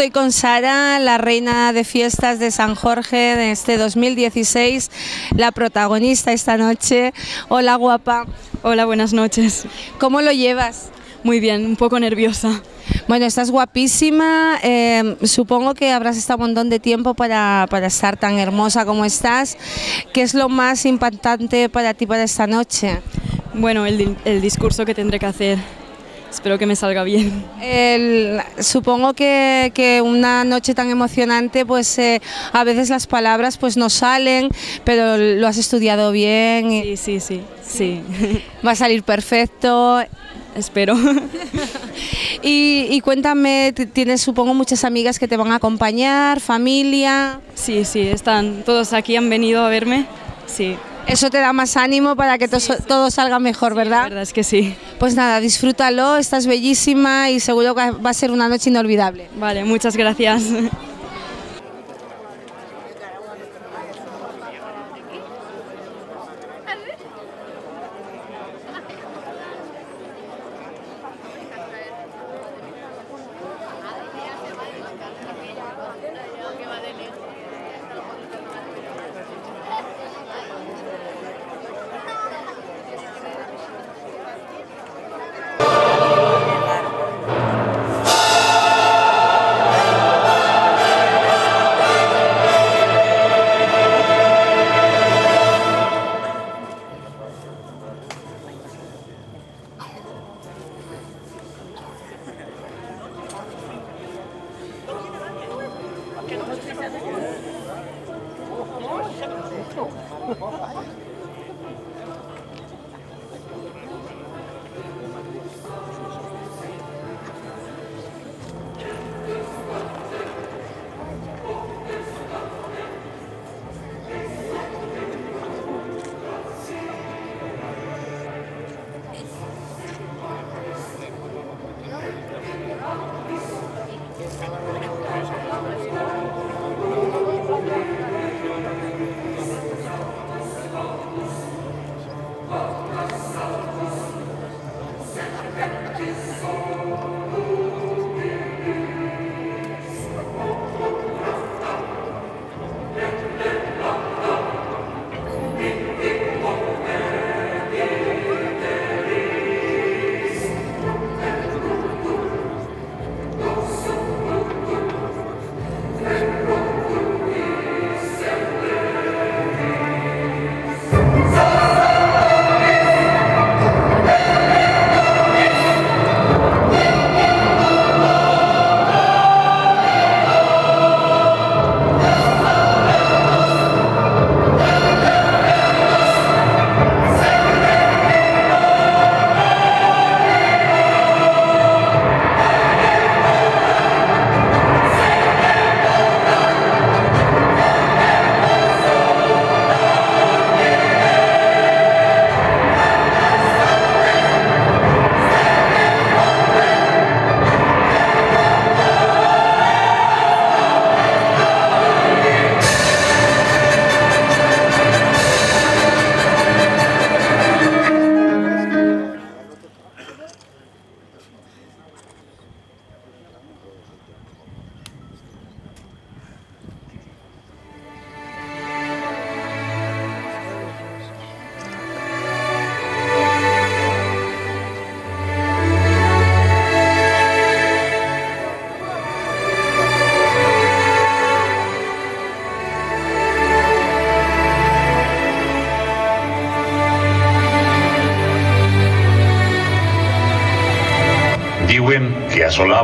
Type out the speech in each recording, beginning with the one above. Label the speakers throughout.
Speaker 1: Estoy con Sara, la reina de fiestas de San Jorge de este 2016, la protagonista esta noche. Hola guapa.
Speaker 2: Hola, buenas noches.
Speaker 1: ¿Cómo lo llevas?
Speaker 2: Muy bien, un poco nerviosa.
Speaker 1: Bueno, estás guapísima. eh, supongo que habrás estado un montón de tiempo para, para estar tan hermosa como estás. ¿Qué es lo más impactante para ti para esta noche?
Speaker 2: Bueno, el, el discurso que tendré que hacer. Espero que me salga bien.
Speaker 1: El- supongo que, que una noche tan emocionante, pues eh, a veces las palabras pues no salen, pero lo has estudiado bien y
Speaker 2: Sí, sí, sí, sí.
Speaker 1: va a salir perfecto.
Speaker 2: Espero.
Speaker 1: Y, y cuéntame, tienes supongo muchas amigas que te van a acompañar, familia.
Speaker 2: Sí, sí, están todos aquí, han venido a verme. Sí,
Speaker 1: Eso te da más ánimo para que to- todo salga mejor,
Speaker 2: la
Speaker 1: ¿verdad?
Speaker 2: verdad es que sí.
Speaker 1: Pues nada, disfrútalo, estás bellísima y seguro que va a ser una noche inolvidable.
Speaker 2: Vale, muchas gracias.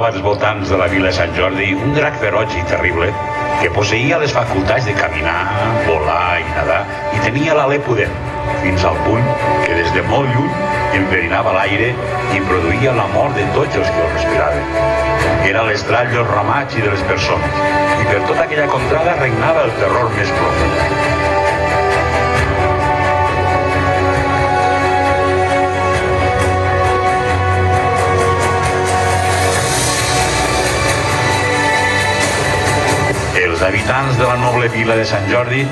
Speaker 3: Els voltants de la vila Sant Jordi un drac feroig i terrible que posseïa les facultats de caminar, volar i nedar i tenia l'alè pudent, fins al punt que des de molt lluny enverinava l'aire i produïa la mort de tots els que el respiraven. Era l'estrall dels ramats i de les persones i per tota aquella contrada regnava el terror més profund. Els habitants de la noble vila de Sant Jordi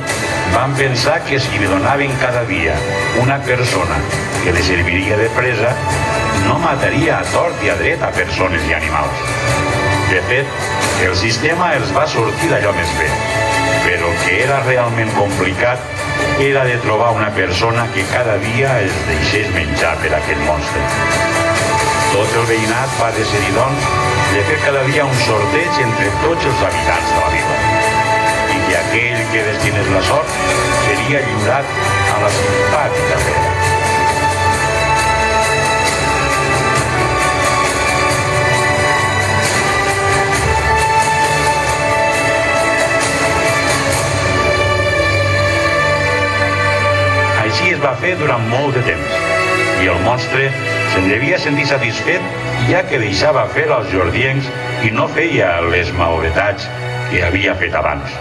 Speaker 3: van pensar que si li donaven cada dia una persona que li serviria de presa, no mataria a tort i a dret a persones i animals. De fet, el sistema els va sortir d'allò més bé, però el que era realment complicat era de trobar una persona que cada dia els deixés menjar per aquell monstre. Tot el veïnat va decidir, doncs, de fer cada dia un sorteig entre tots els habitants de la vila. Aquell que destinés la sort seria lliurat a la simpàtica Pere. Així es va fer durant molt de temps i el monstre se'n devia sentir satisfet ja que deixava fer als jordiencs i no feia les malvetats que havia fet abans.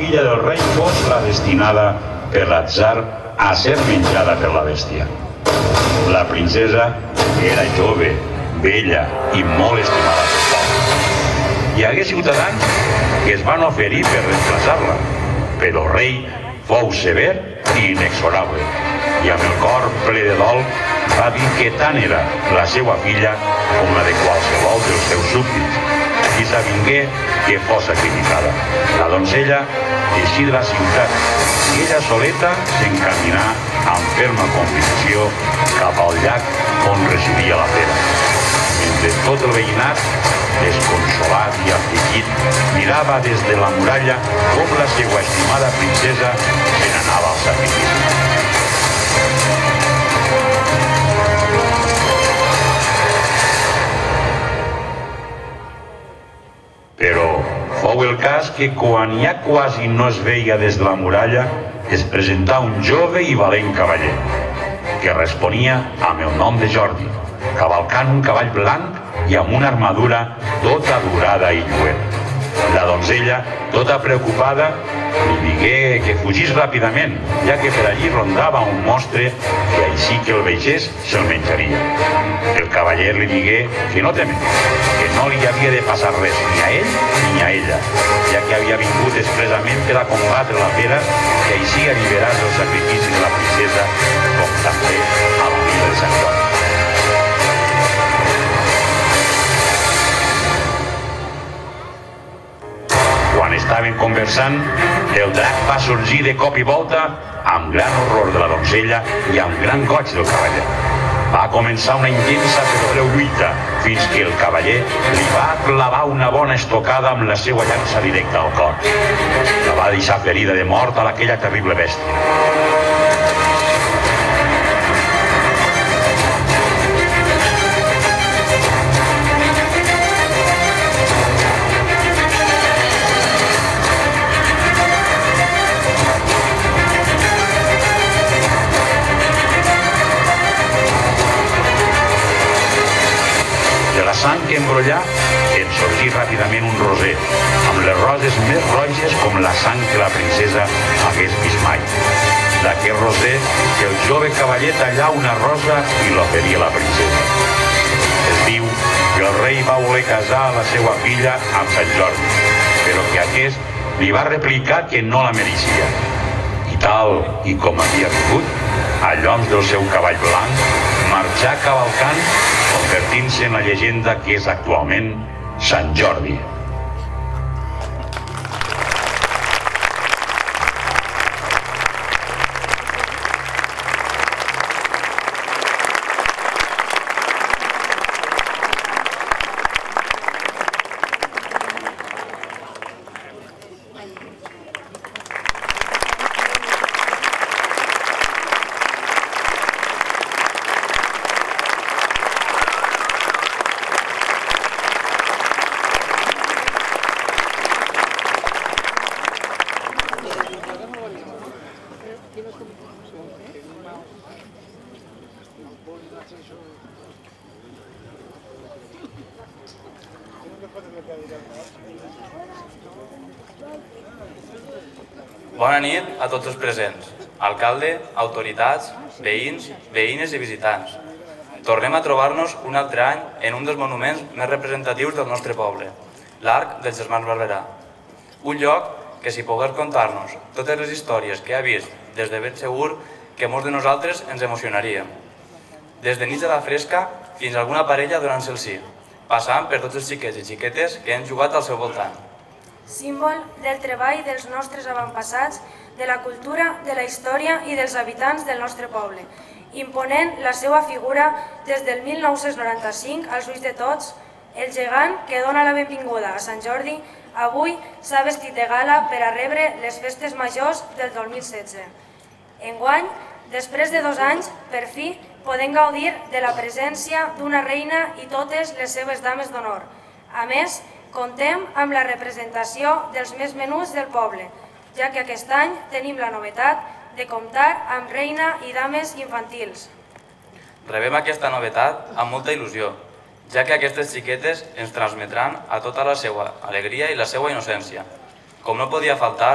Speaker 3: Filla del rei fos la destinada per l'atzar a ser menjada per la bèstia. La princesa era jove, vella i molt estimada pel poble. Hi hagué ciutadans que es van oferir per reemplaçar-la, però el rei fou sever i inexorable i amb el cor ple de dol va dir que tant era la seva filla com la de qualsevol dels seus súbdits i s'avingué que fos sacrificada. La donzella eixí de la ciutat i ella soleta s'encaminà amb ferma convicció cap al llac on residia la fera. Mentre tot el veïnat, desconsolat i afligit, mirava des de la muralla com la seva estimada princesa se n'anava al sacrifici. Fou el cas que quan ja quasi no es veia des de la muralla es presentà un jove i valent cavaller que responia amb el nom de Jordi, cavalcant un cavall blanc i amb una armadura tota durada i lluent. La donzella, tota preocupada, li digué que fugís ràpidament, ja que per allí rondava un monstre que així que el vegés se'l menjaria. El cavaller li digué que no temés, que no li havia de passar res ni a ell ni a ella, ja que havia vingut expressament per a combatre la fera i així alliberar del sacrifici de la princesa, com també a la vila de Sant Jordi. Estaven conversant, el drac va sorgir de cop i volta amb gran horror de la donzella i amb gran goig del cavaller. Va començar una intensa però breu lluita, fins que el cavaller li va clavar una bona estocada amb la seva llança directa al cor. La va deixar ferida de mort a aquella terrible bèstia. Que embrollà en sorgí ràpidament un roser, amb les roses més roges com la sang que la princesa hagués vist mai. D'aquest roser, el jove cavaller tallà una rosa i l'oferia a la princesa. Es diu que el rei va voler casar la seva filla amb Sant Jordi, però que aquest li va replicar que no la mereixia. I tal i com havia vingut, a lloms del seu cavall blanc, marxà cavalcant, convertint-se en la llegenda que és actualment Sant Jordi.
Speaker 4: Bona nit a tots els presents, alcalde, autoritats, veïns, veïnes i visitants. Tornem a trobar-nos un altre any en un dels monuments més representatius del nostre poble, l'Arc dels Germans Barberà. Un lloc que si pogués contar-nos totes les històries que ha vist des de ben segur que molts de nosaltres ens emocionaríem. Des de nits de la fresca fins a alguna parella donant-se el sí, passant per tots els xiquets i xiquetes que han jugat al seu voltant.
Speaker 5: Símbol del treball dels nostres avantpassats, de la cultura, de la història i dels habitants del nostre poble, imponent la seva figura des del 1995 als ulls de tots, el gegant que dona la benvinguda a Sant Jordi avui s'ha vestit de gala per a rebre les festes majors del 2016. Enguany, després de dos anys, per fi, podem gaudir de la presència d'una reina i totes les seves dames d'honor. A més, contem amb la representació dels més menuts del poble, ja que aquest any tenim la novetat de comptar amb reina i dames infantils.
Speaker 4: Rebem aquesta novetat amb molta il·lusió, ja que aquestes xiquetes ens transmetran a tota la seva alegria i la seva innocència. Com no podia faltar,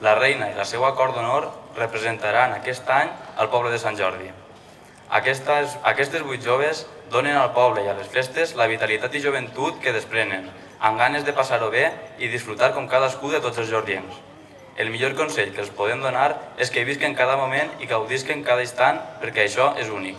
Speaker 4: la reina i la seva cor d'honor representaran aquest any al poble de Sant Jordi. Aquestes, aquestes vuit joves donen al poble i a les festes la vitalitat i joventut que desprenen, amb ganes de passar-ho bé i disfrutar com cadascú de tots els jordiens. El millor consell que els podem donar és que visquen cada moment i gaudisquen cada instant perquè això és únic.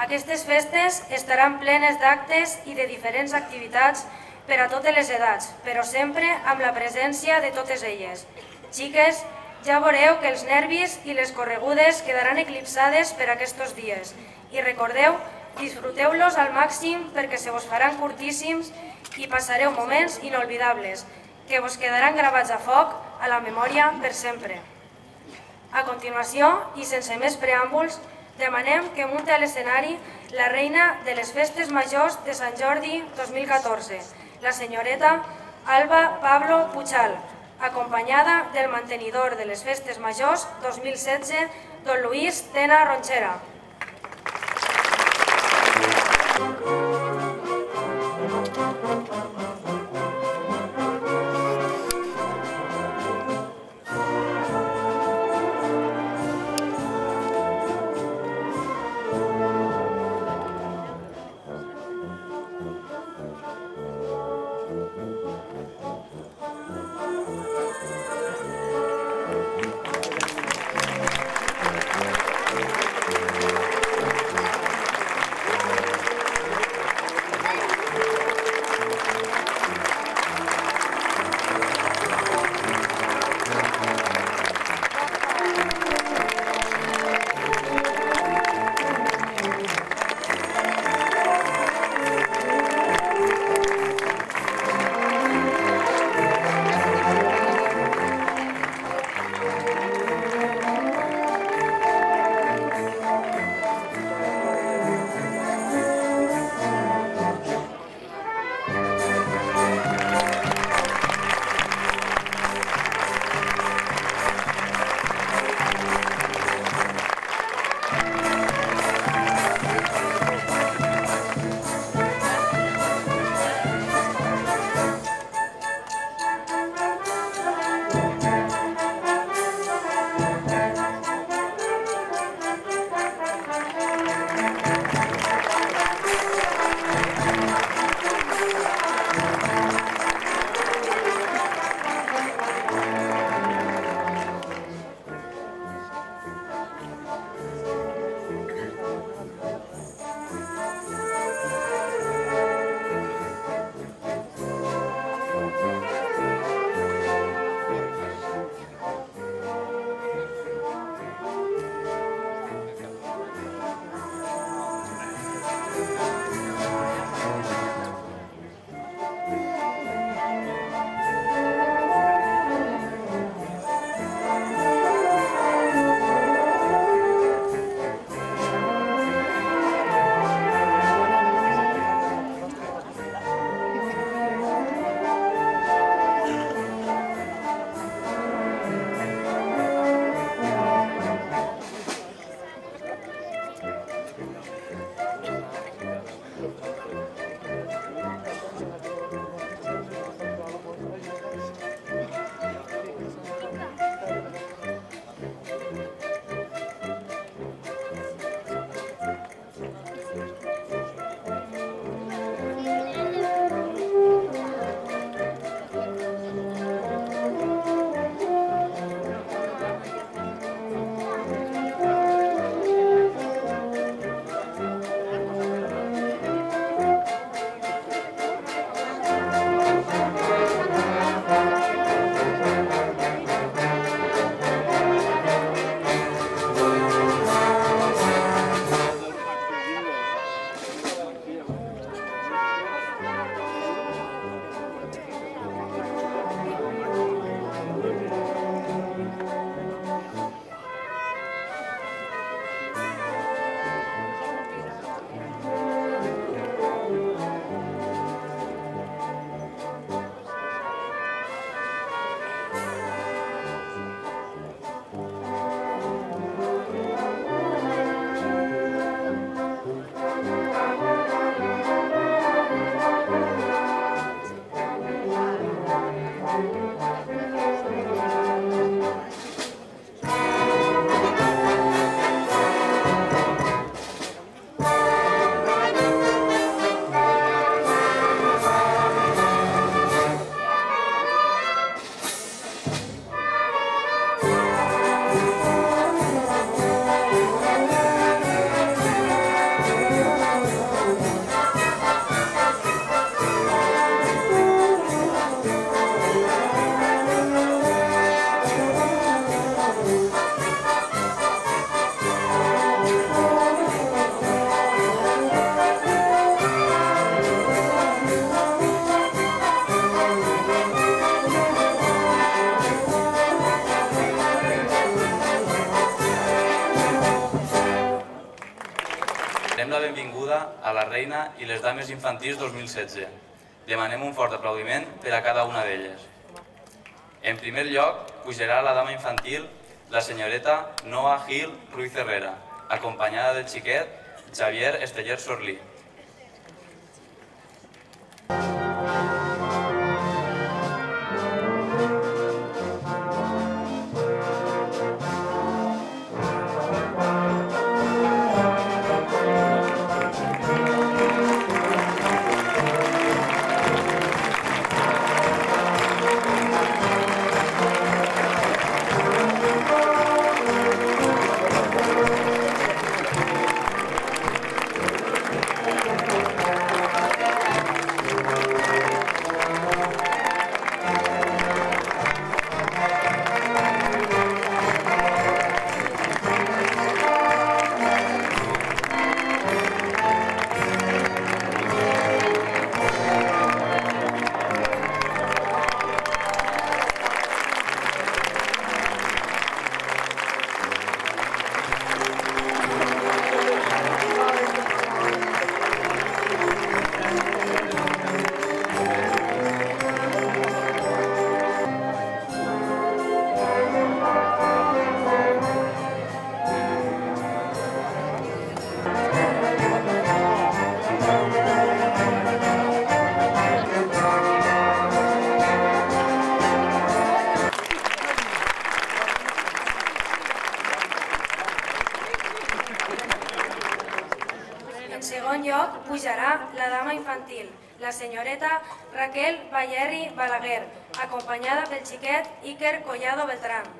Speaker 5: Aquestes festes estaran plenes d'actes i de diferents activitats per a totes les edats, però sempre amb la presència de totes elles. Xiques, ja veureu que els nervis i les corregudes quedaran eclipsades per aquests dies. I recordeu, disfruteu-los al màxim perquè se vos faran curtíssims i passareu moments inolvidables, que vos quedaran gravats a foc a la memòria per sempre. A continuació, i sense més preàmbuls, demanem que munti a l'escenari la reina de les festes majors de Sant Jordi 2014, la senyoreta Alba Pablo Puchal, acompanyada del mantenidor de les festes majors 2016, don Luis Tena Ronchera.
Speaker 4: I les dames infantils 2016. Demanem un fort aplaudiment per a cada una d'elles. En primer lloc, pujarà la dama infantil, la senyoreta Noa Gil Ruiz Herrera, acompanyada del xiquet Xavier Esteller Sorlí.
Speaker 5: Ballerri Balaguer, acompanyada pel xiquet Iker Collado Beltrán.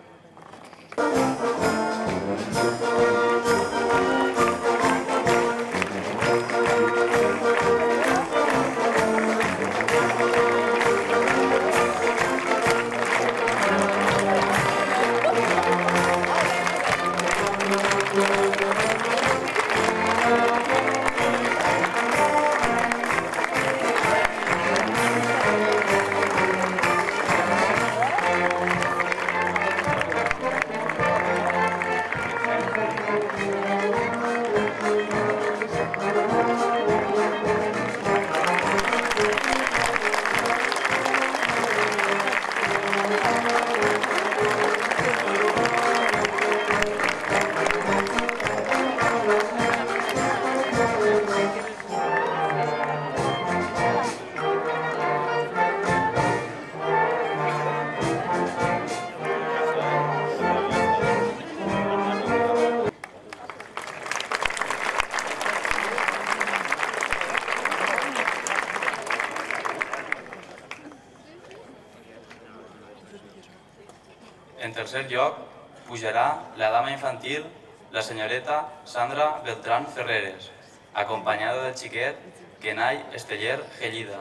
Speaker 4: Tercer lloc, pujarà la dama infantil, la senyoreta Sandra Beltrán Ferreres, acompanyada del xiquet Kenai Esteller Gellida.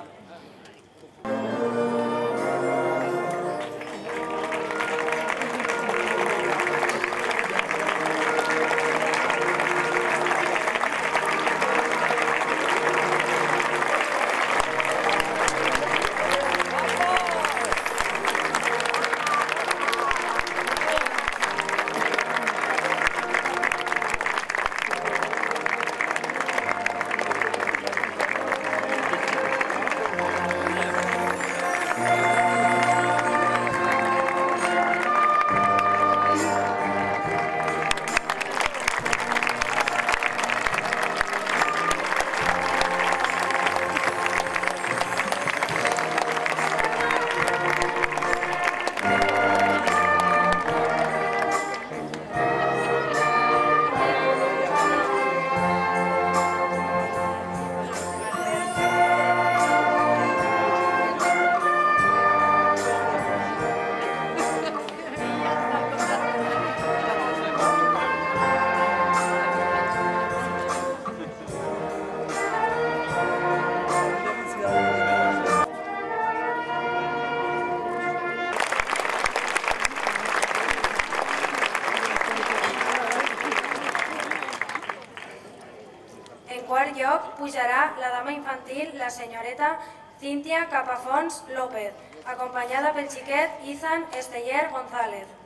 Speaker 4: Capafons López, acompanyada pel xiquet Izan Esteller González.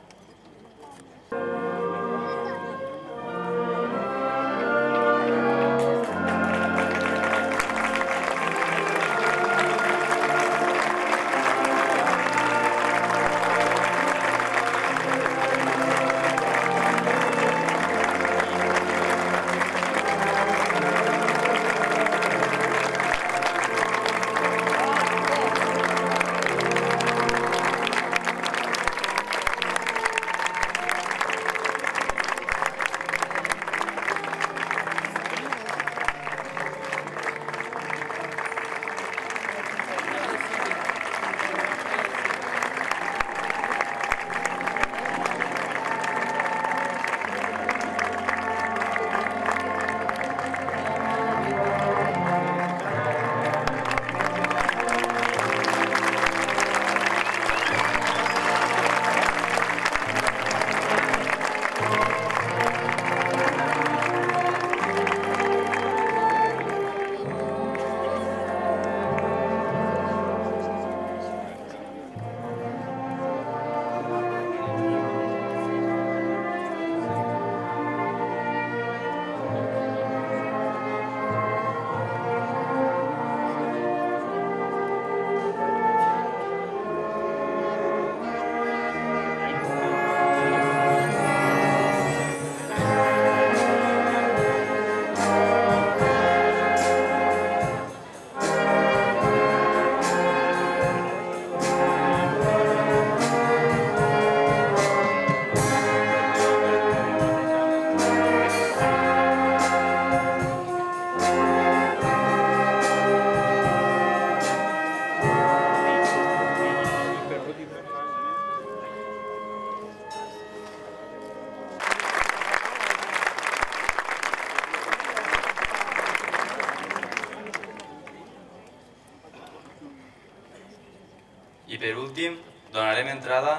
Speaker 4: Per últim, donarem entrada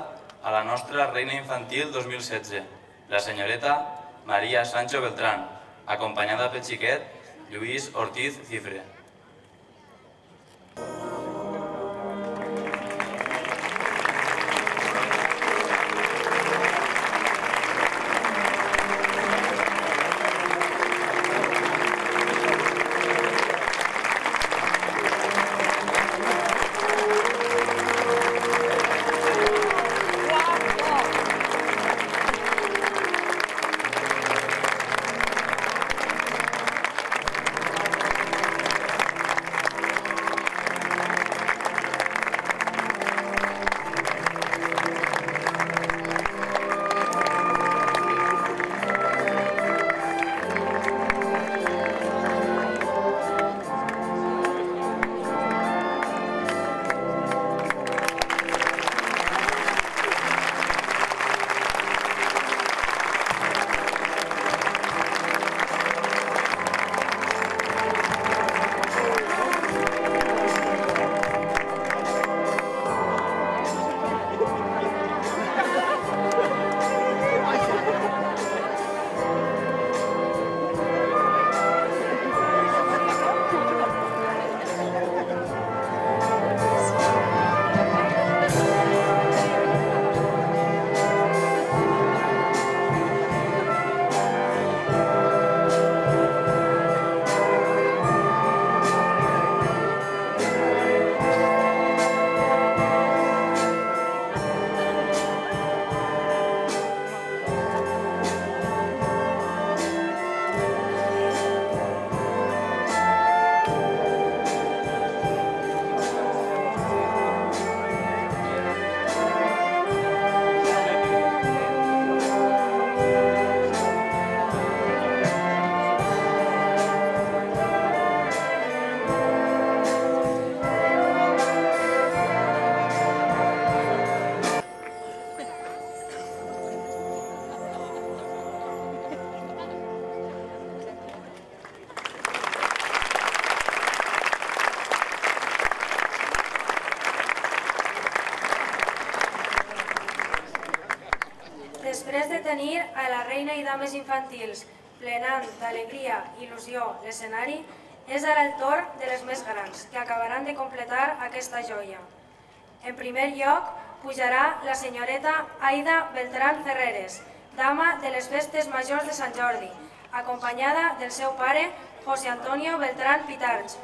Speaker 4: a la nostra reina infantil 2016, la senyoreta Maria Sancho Beltrán, acompanyada pel xiquet Lluís Ortiz Cifre.
Speaker 5: Tenir a la reina i dames infantils plenant d'alegria i il·lusió l'escenari, és ara el torn de les més grans, que acabaran de completar aquesta joia. En primer lloc, pujarà la senyoreta Aida Beltrán Ferreres, dama de les festes majors de Sant Jordi, acompanyada del seu pare, José Antonio Beltrán Pitarch.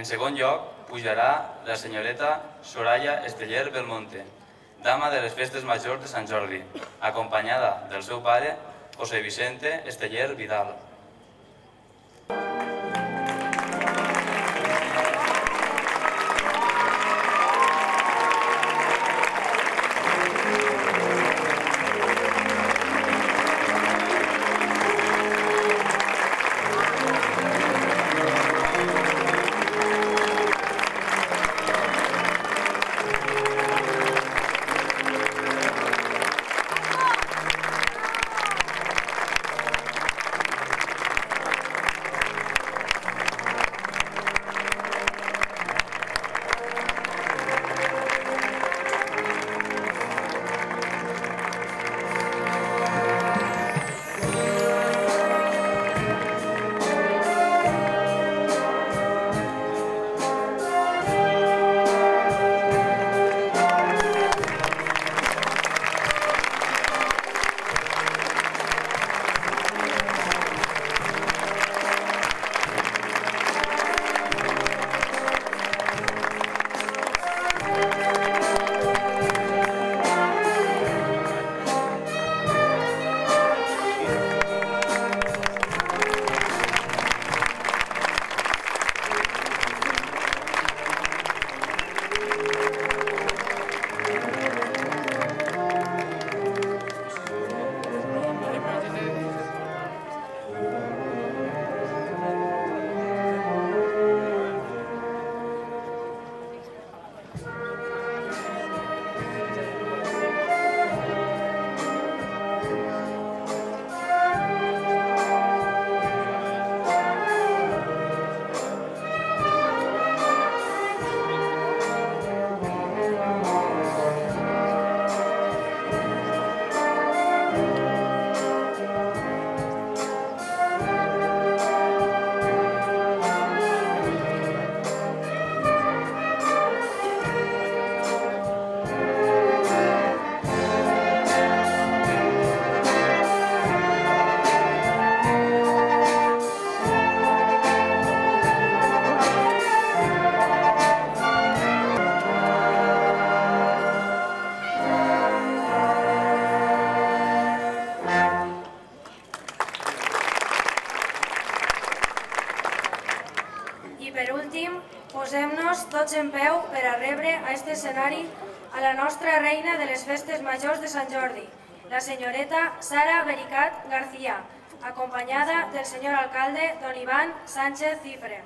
Speaker 4: En segon lloc, pujarà la senyoreta Soraya Esteller Belmonte, dama de les festes majors de Sant Jordi, acompanyada del seu pare, José Vicente Esteller Vidal.
Speaker 5: Posem-nos tots en peu per a rebre a este escenari a la nostra reina de les festes majors de Sant Jordi, la senyoreta Sara Bericat García, acompanyada del senyor alcalde don Iván Sánchez Cifre.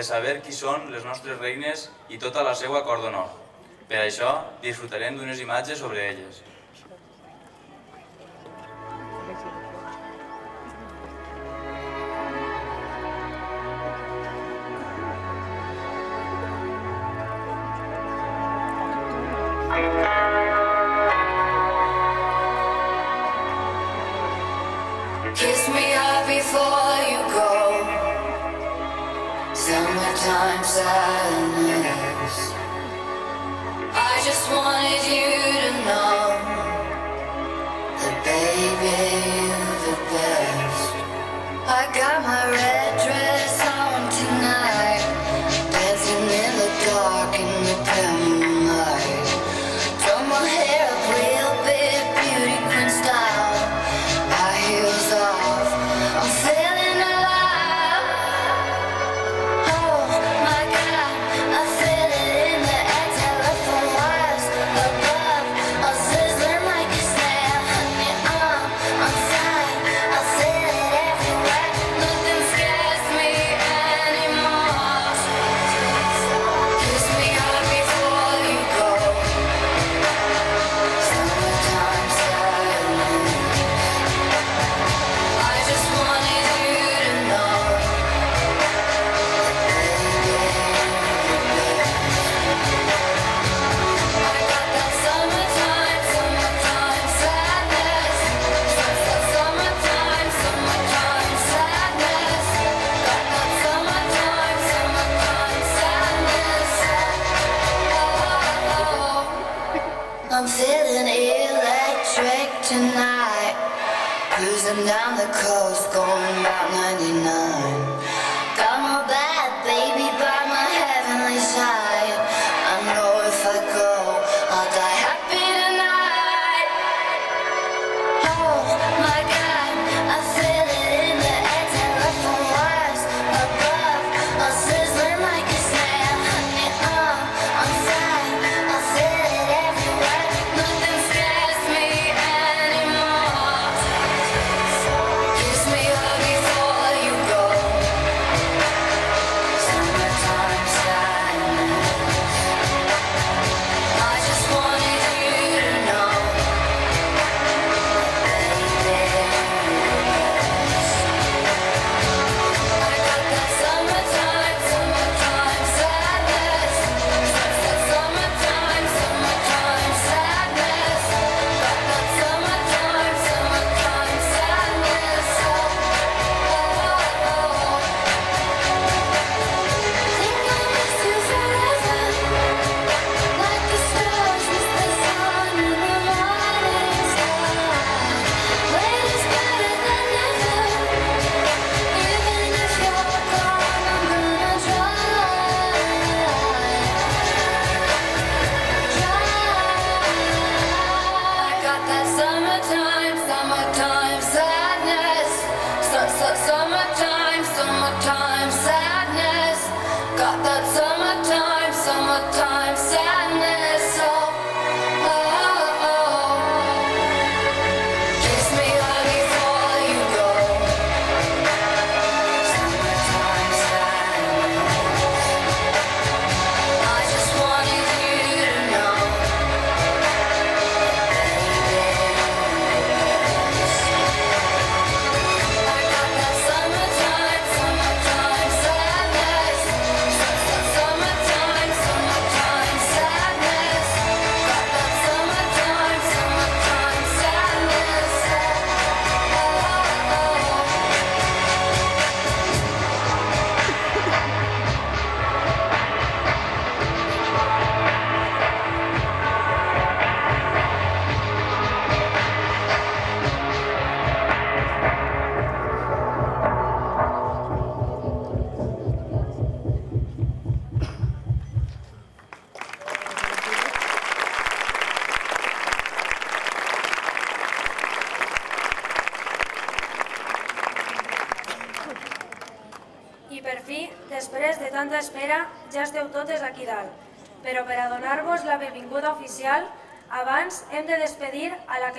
Speaker 6: de saber qui són les nostres reines i tota la seva cor d'honor. Per això disfrutarem d'unes imatges sobre elles.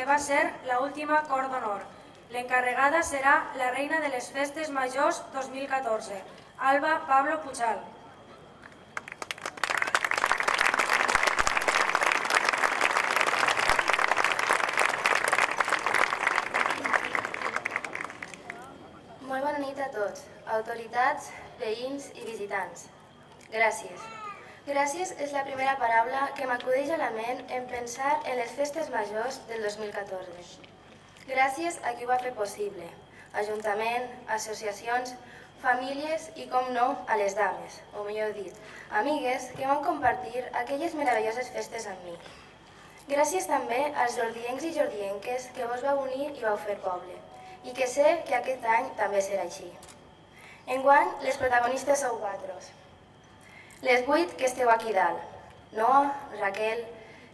Speaker 5: que va ser l'última cor d'honor. L'encarregada serà la reina de les festes majors 2014, Alba Pablo Puigal.
Speaker 7: Molt bona nit a tots, autoritats, veïns i visitants. Gràcies. Gràcies és la primera paraula que m'acudeix a la ment en pensar en les festes majors del 2014. Gràcies a qui ho va fer possible, Ajuntament, associacions, famílies i, com no, a les dames, o millor dit, amigues que van compartir aquelles meravelloses festes amb mi. Gràcies també als jordiencs i jordienques que vos vau unir i vau fer poble, i que sé que aquest any també serà així. Enguany, les protagonistes sou vosaltres. Les vuit que esteu aquí dalt. Noa, Raquel,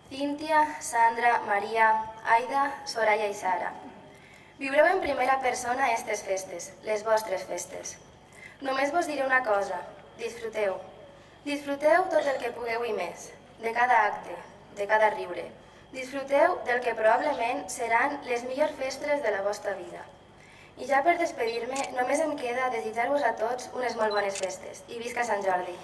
Speaker 7: Cíntia, Sandra, Maria, Aida, Soraya i Sara. Viureu en primera persona aquestes festes, les vostres festes. Només vos diré una cosa, disfruteu. Disfruteu tot el que pugueu i més, de cada acte, de cada riure. Disfruteu del que probablement seran les millors festes de la vostra vida. I ja per despedir-me, només em queda desitjar-vos a tots unes molt bones festes. I visca Sant Jordi!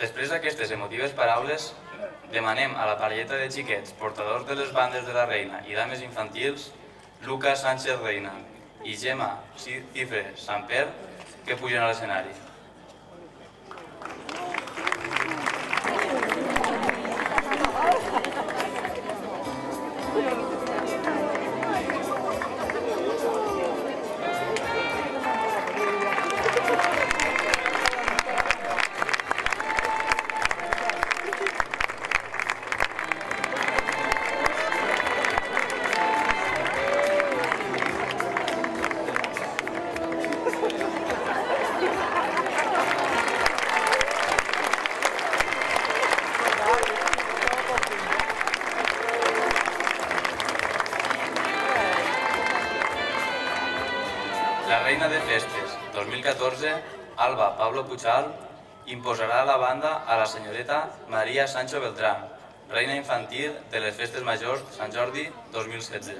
Speaker 4: Després d'aquestes emotives paraules, demanem a la parelleta de xiquets, portadors de les bandes de la reina i dames infantils, Lucas Sánchez Reina i Gemma Cifre Samper, que pugen a l'escenari. 2014, Alba Pablo Puchal, imposarà la banda a la senyoreta Maria Sancho Beltrán, reina infantil de les festes majors Sant Jordi 2016.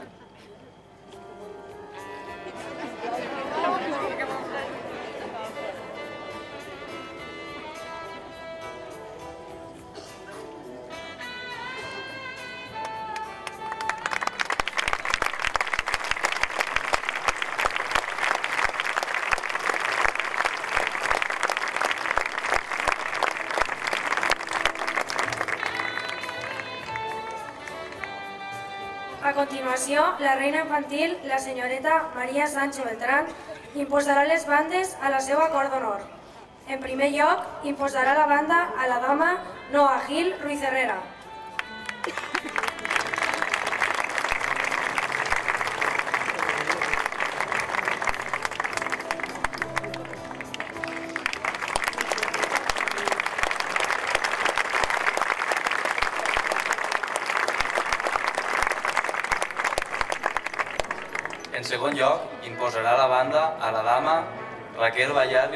Speaker 5: Continuació, la reina infantil, la senyoreta Maria Sancho Beltrán, imposarà les bandes a la seva cor d'honor. En primer lloc, imposarà la banda a la dama Noa Gil Ruiz Herrera.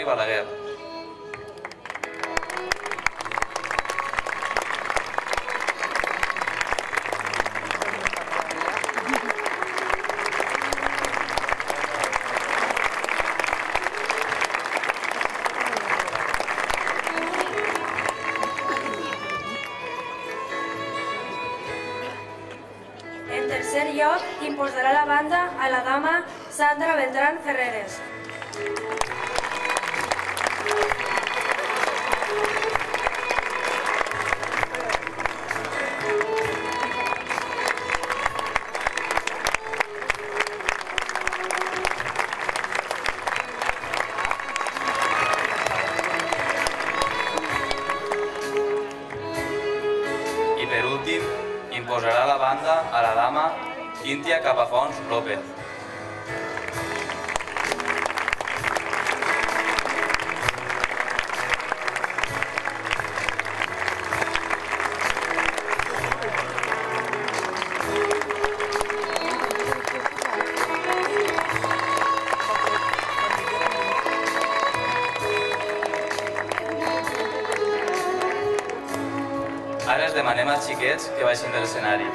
Speaker 4: Và là. Demanem als xiquets que baixin de l'escenari.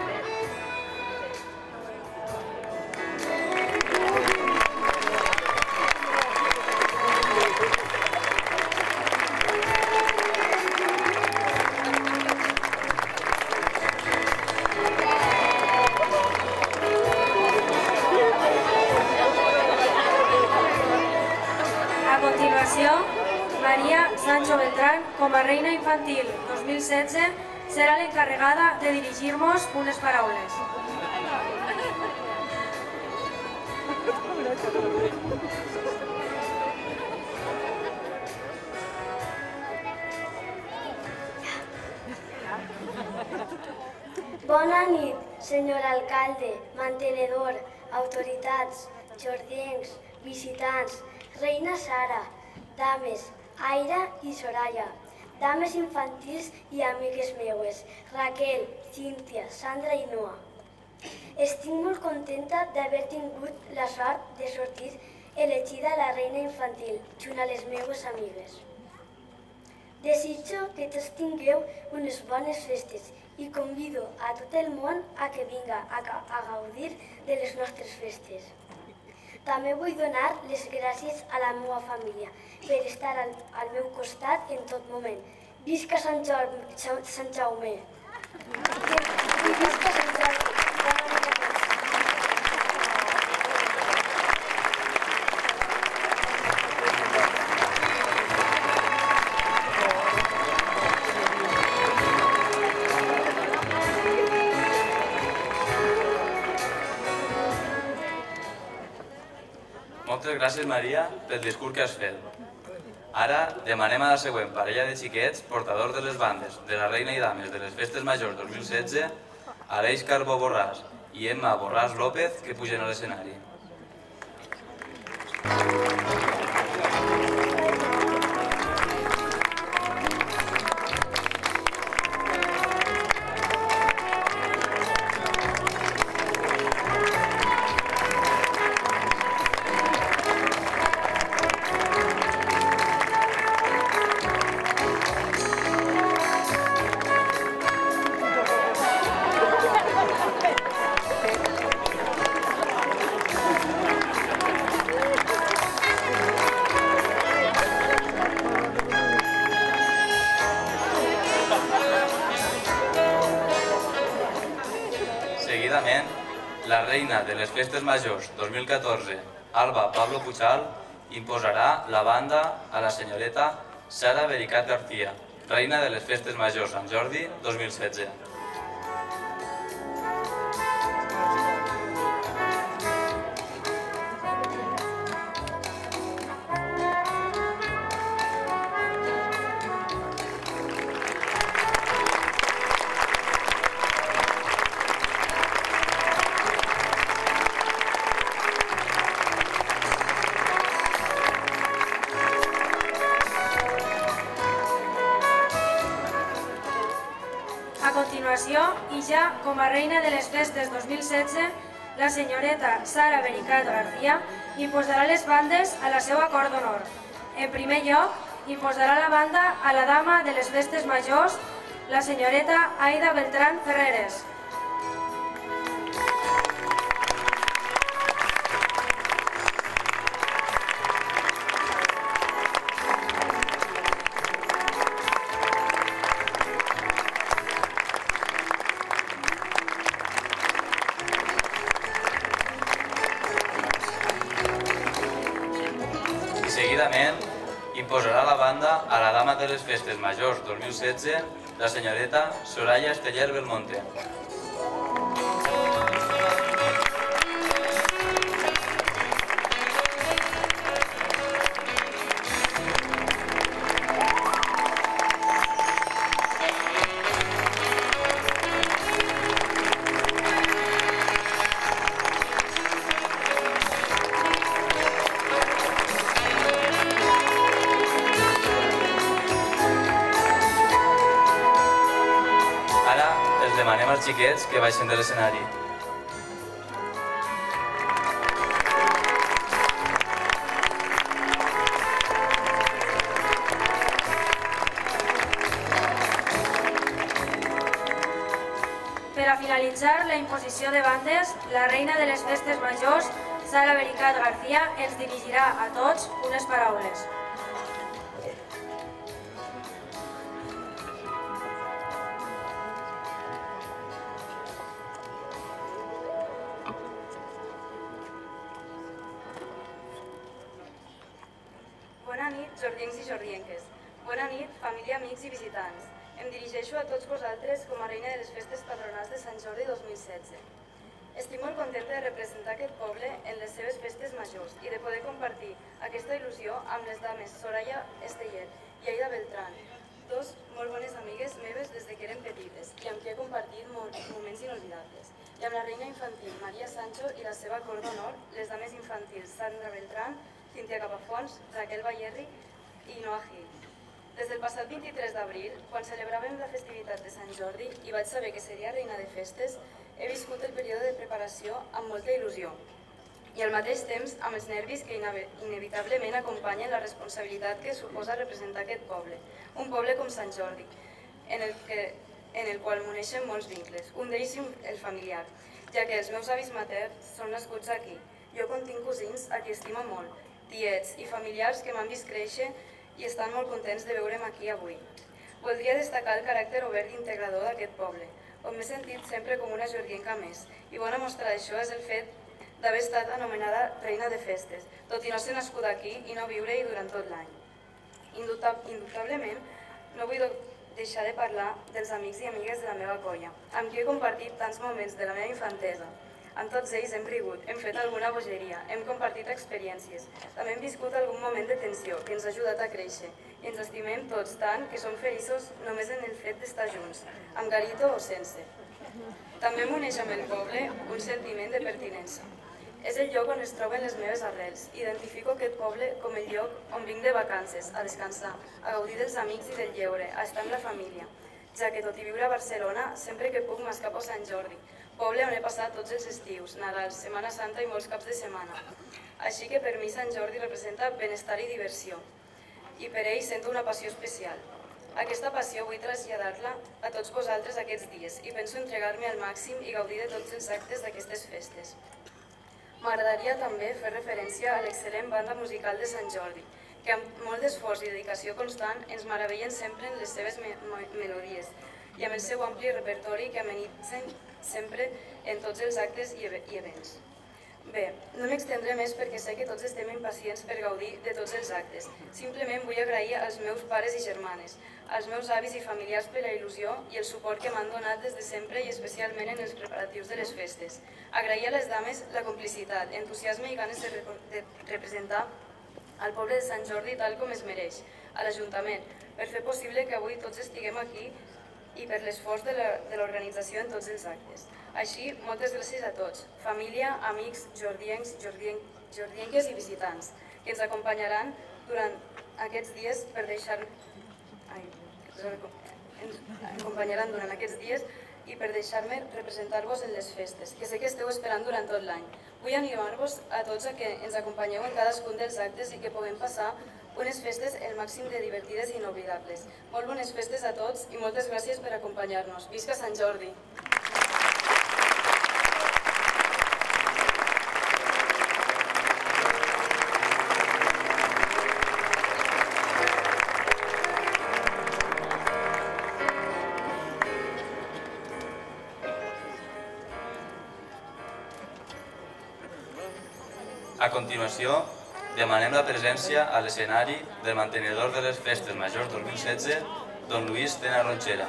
Speaker 5: Maria Sancho Beltrán, com a reina infantil 2016, serà l'encarregada de dirigir-nos unes paraules.
Speaker 8: Bona nit, senyor alcalde, mantenedor, autoritats, jordiencs, visitants, reina Sara, dames, Aira i Soraya, dames infantils i amigues meues, Raquel, Cíntia, Sandra i Noa. Estic molt contenta d'haver tingut la sort de sortir elegida la reina infantil junt a les meues amigues. Desitjo que tots tingueu unes bones festes i convido a tot el món a que vinga a, a gaudir de les nostres festes. També vull donar les gràcies a la meva família per estar al, al meu costat en tot moment. Visca Sant, Jaume, Sant Jaume! Visca Sant Jaume!
Speaker 4: Gràcies, Maria, pel discurs que has fet. Ara demanem a la següent parella de xiquets, portadors de les bandes de la Reina i Dames de les Festes Majors 2016, Aleix Carbó Borràs i Emma Borràs López, que pugen a l'escenari. Seguidament, Festes Majors 2014, Alba Pablo Puchal, imposarà la banda a la senyoreta Sara Bericat García, reina de les Festes Majors Sant Jordi 2016.
Speaker 5: Reina de les festes 2016, la senyoreta Sara Bericat García imposarà les bandes a la seva cort d'honor. En primer lloc, imposarà la banda a la dama de les festes majors, la senyoreta Aida Beltrán Ferreres.
Speaker 4: Festes Majors 2016, la senyoreta Soraya Esteller Belmonte. Xiquets que baixen de l'escenari.
Speaker 5: Per a finalitzar la imposició de bandes, la reina de les festes majors, Sara Bericat García, ens dirigirà a tots unes paraules.
Speaker 2: 2016. Estic molt contenta de representar aquest poble en les seves festes majors i de poder compartir aquesta il·lusió amb les dames Soraya Esteller i Aida Beltrán, dos molt bones amigues meves des de que eren petites i amb qui he compartit moments inolvidables. I amb la reina infantil Maria Sancho i la seva cor d'honor, les dames infantils Sandra Beltrán, Cintia Capafons, Raquel Bayerri i Noa Gil. Des del passat 23 d'abril, quan celebràvem la festivitat de Sant Jordi i vaig saber que seria reina de festes, he viscut el període de preparació amb molta il·lusió i al mateix temps amb els nervis que inevitablement acompanyen la responsabilitat que suposa representar aquest poble, un poble com Sant Jordi, en el, que, en el qual m'uneixen molts vincles, un d'ells el familiar, ja que els meus avis materns són nascuts aquí. Jo continc cosins a qui estimo molt, tiets i familiars que m'han vist créixer i estan molt contents de veure'm aquí avui. Voldria destacar el caràcter obert i integrador d'aquest poble, on m'he sentit sempre com una jordienca més, i bona mostra d'això és el fet d'haver estat anomenada reina de festes, tot i no ser nascuda aquí i no viure-hi durant tot l'any. Indubta- Indubtablement, no vull deixar de parlar dels amics i amigues de la meva colla, amb qui he compartit tants moments de la meva infantesa. Amb tots ells hem rigut, hem fet alguna bogeria, hem compartit experiències. També hem viscut algun moment de tensió que ens ha ajudat a créixer i ens estimem tots tant que som feliços només en el fet d'estar junts, amb garito o sense. També m'uneix amb el poble un sentiment de pertinença. És el lloc on es troben les meves arrels. Identifico aquest poble com el lloc on vinc de vacances, a descansar, a gaudir dels amics i del lleure, a estar amb la família. Ja que tot i viure a Barcelona, sempre que puc m'escapo a Sant Jordi, poble on he passat tots els estius, Nadal, Setmana Santa i molts caps de setmana. Així que per mi Sant Jordi representa benestar i diversió. I per ell sento una passió especial. Aquesta passió vull traslladar-la a tots vosaltres aquests dies i penso entregar-me al màxim i gaudir de tots els actes d'aquestes festes. M'agradaria també fer referència a l'excel·lent banda musical de Sant Jordi, que amb molt d'esforç i dedicació constant ens meravellen sempre en les seves me me melodies i amb el seu ampli repertori que amenitzen sempre en tots els actes i, eve- i events. Bé, no m'extendré més perquè sé que tots estem impacients per gaudir de tots els actes. Simplement vull agrair als meus pares i germanes, als meus avis i familiars per la il·lusió i el suport que m'han donat des de sempre i especialment en els preparatius de les festes. Agrair a les dames la complicitat, entusiasme i ganes de, de representar al poble de Sant Jordi tal com es mereix, a l'Ajuntament, per fer possible que avui tots estiguem aquí i per l'esforç de l'organització en tots els actes. Així, moltes gràcies a tots, família, amics, jordiencs, jordien, jordienques i visitants, que ens acompanyaran durant aquests dies per deixar... Ai, ens acompanyaran durant aquests dies i per deixar-me representar-vos en les festes, que sé que esteu esperant durant tot l'any. Vull animar-vos a tots a que ens acompanyeu en cadascun dels actes i que puguem passar unes festes el màxim de divertides i inoblidables. Molt bones festes a tots i moltes gràcies per acompanyar-nos. Visca Sant Jordi!
Speaker 4: A continuació, demanem la presència a l'escenari del mantenedor de les Festes Majors 2016, don Luis Tena Ronchera,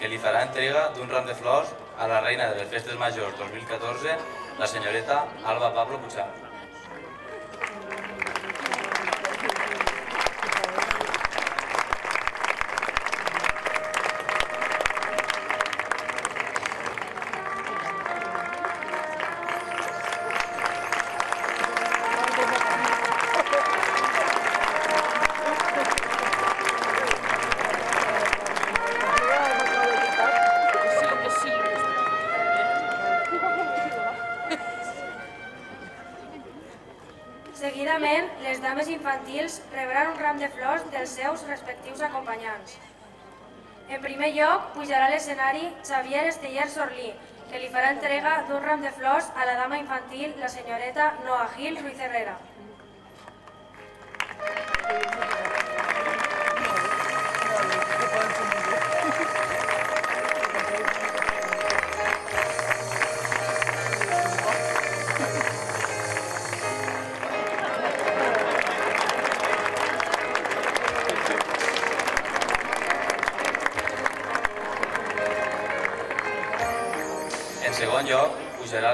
Speaker 4: que li farà entrega d'un ram de flors a la reina de les Festes Majors 2014, la senyoreta Alba Pablo Puchal.
Speaker 5: Primer lloc, pujarà a l'escenari Xavier Esteller Sorlí, que li farà entrega d'un ram de flors a la dama infantil, la senyoreta Noa Gil Ruiz Herrera.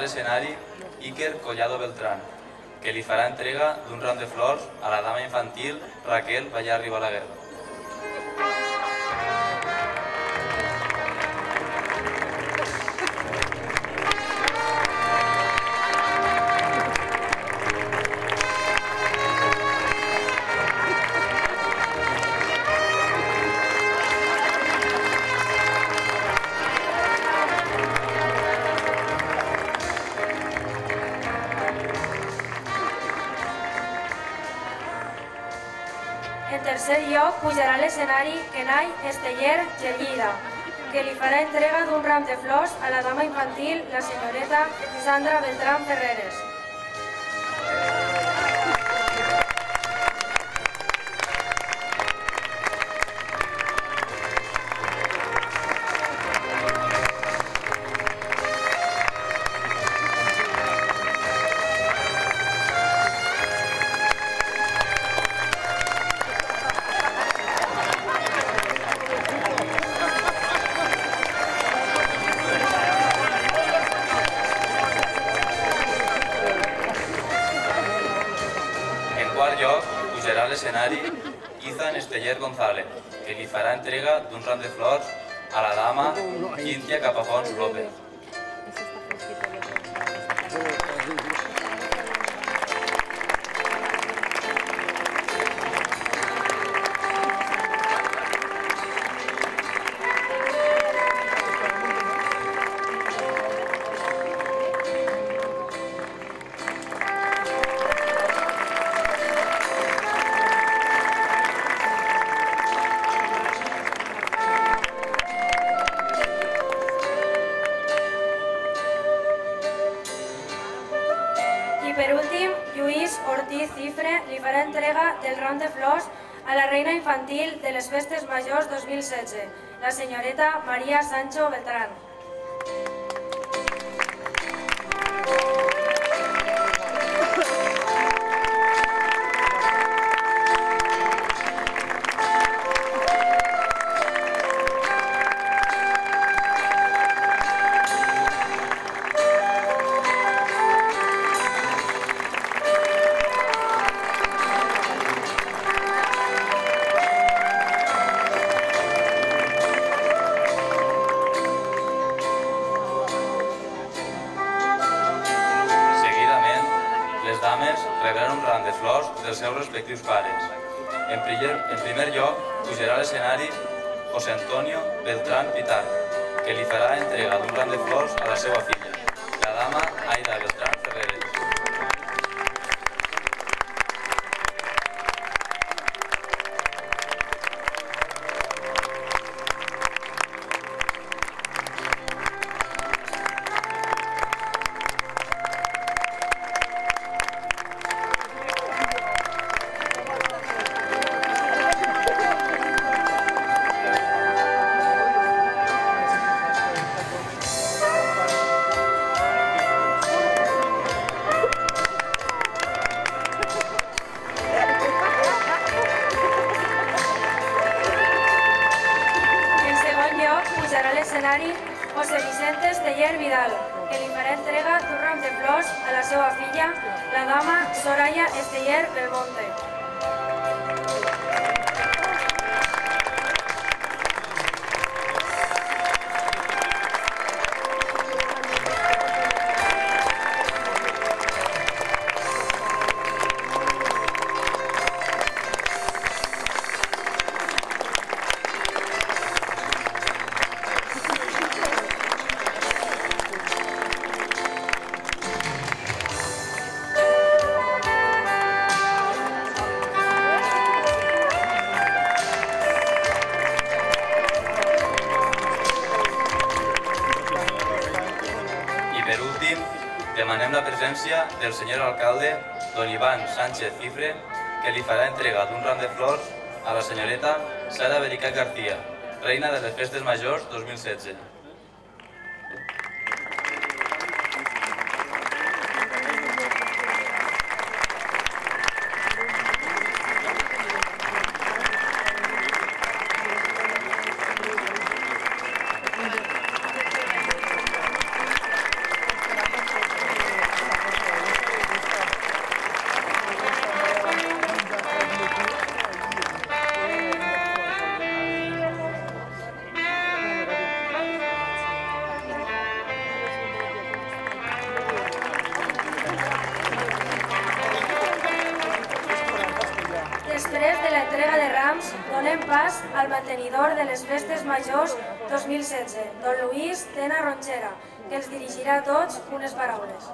Speaker 4: L'escenari Iker Collado Beltrán, que li farà entrega d'un ram de flors a la dama infantil Raquel Ballarri Balaguer.
Speaker 5: La senyoreta Sandra Beltrán Ferreres. Infantil de les Festes Majors 2016, la senyoreta Maria Sancho Beltrán.
Speaker 4: Del senyor alcalde, don Iván Sánchez Cifre, que li farà entrega d'un ram de flors a la senyoreta Sara Bericat García, reina de les Festes Majors 2016.
Speaker 5: Mantenidor de les festes majors 2016, don Luis Tena Ronchera, que els dirigirà a tots unes paraules.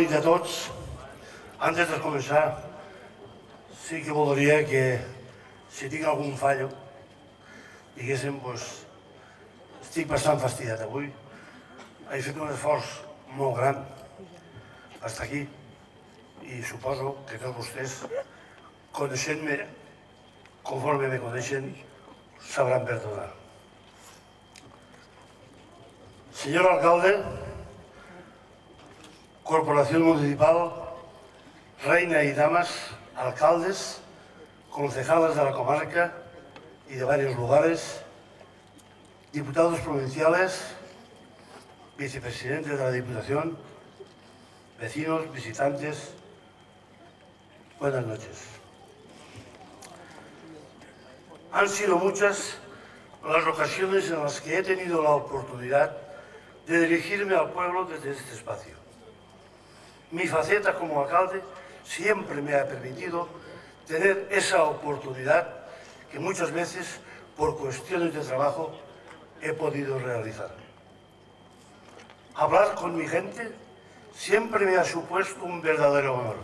Speaker 9: Nit a tots. Antes de començar, sí que voldria que, si tinc algun fallo, diguéssim, pues, estic bastant fastidiat avui. He fet un esforç molt gran per estar aquí i suposo que tots vostès, coneixent-me conforme me coneixen, sabran perdonar. Señor alcalde, Corporación Municipal, reina y damas, alcaldes, concejales de la comarca y de varios lugares, diputados provinciales, vicepresidente de la Diputación, vecinos, visitantes, buenas noches. Han sido muchas las ocasiones en las que he tenido la oportunidad de dirigirme al pueblo desde este espacio. Mi faceta como alcalde siempre me ha permitido tener esa oportunidad que muchas veces, por cuestiones de trabajo, he podido realizar. Hablar con mi gente siempre me ha supuesto un verdadero honor.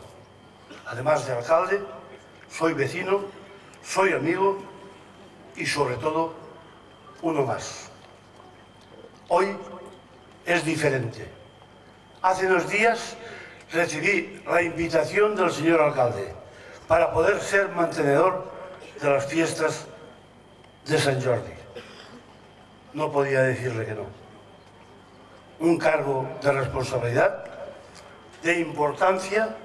Speaker 9: Además de alcalde, soy vecino, soy amigo y sobre todo uno más. Hoy es diferente. Hace unos días recibí la invitación del señor alcalde para poder ser mantenedor de las fiestas de San Jordi. No podía decirle que no. Un cargo de responsabilidad, de importancia,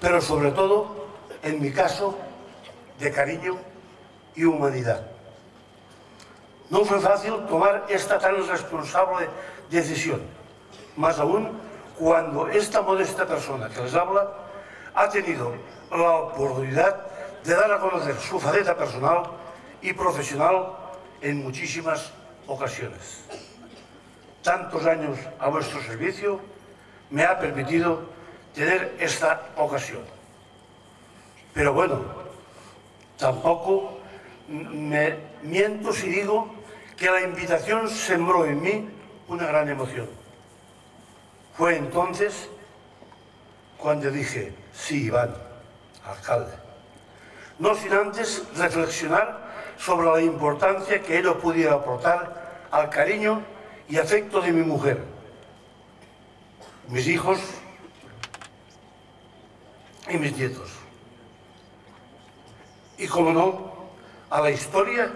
Speaker 9: pero sobre todo, en mi caso, de cariño y humanidad. No fue fácil tomar esta tan responsable decisión, más aún cuando esta modesta persona que les habla ha tenido la oportunidad de dar a conocer su faceta personal y profesional en muchísimas ocasiones. Tantos años a vuestro servicio me ha permitido tener esta ocasión. Pero bueno, tampoco me miento si digo que la invitación sembró en mí una gran emoción. Fue entonces cuando dije, sí, Iván, alcalde. No sin antes reflexionar sobre la importancia que ello pudiera aportar al cariño y afecto de mi mujer, mis hijos y mis nietos. Y como no, a la historia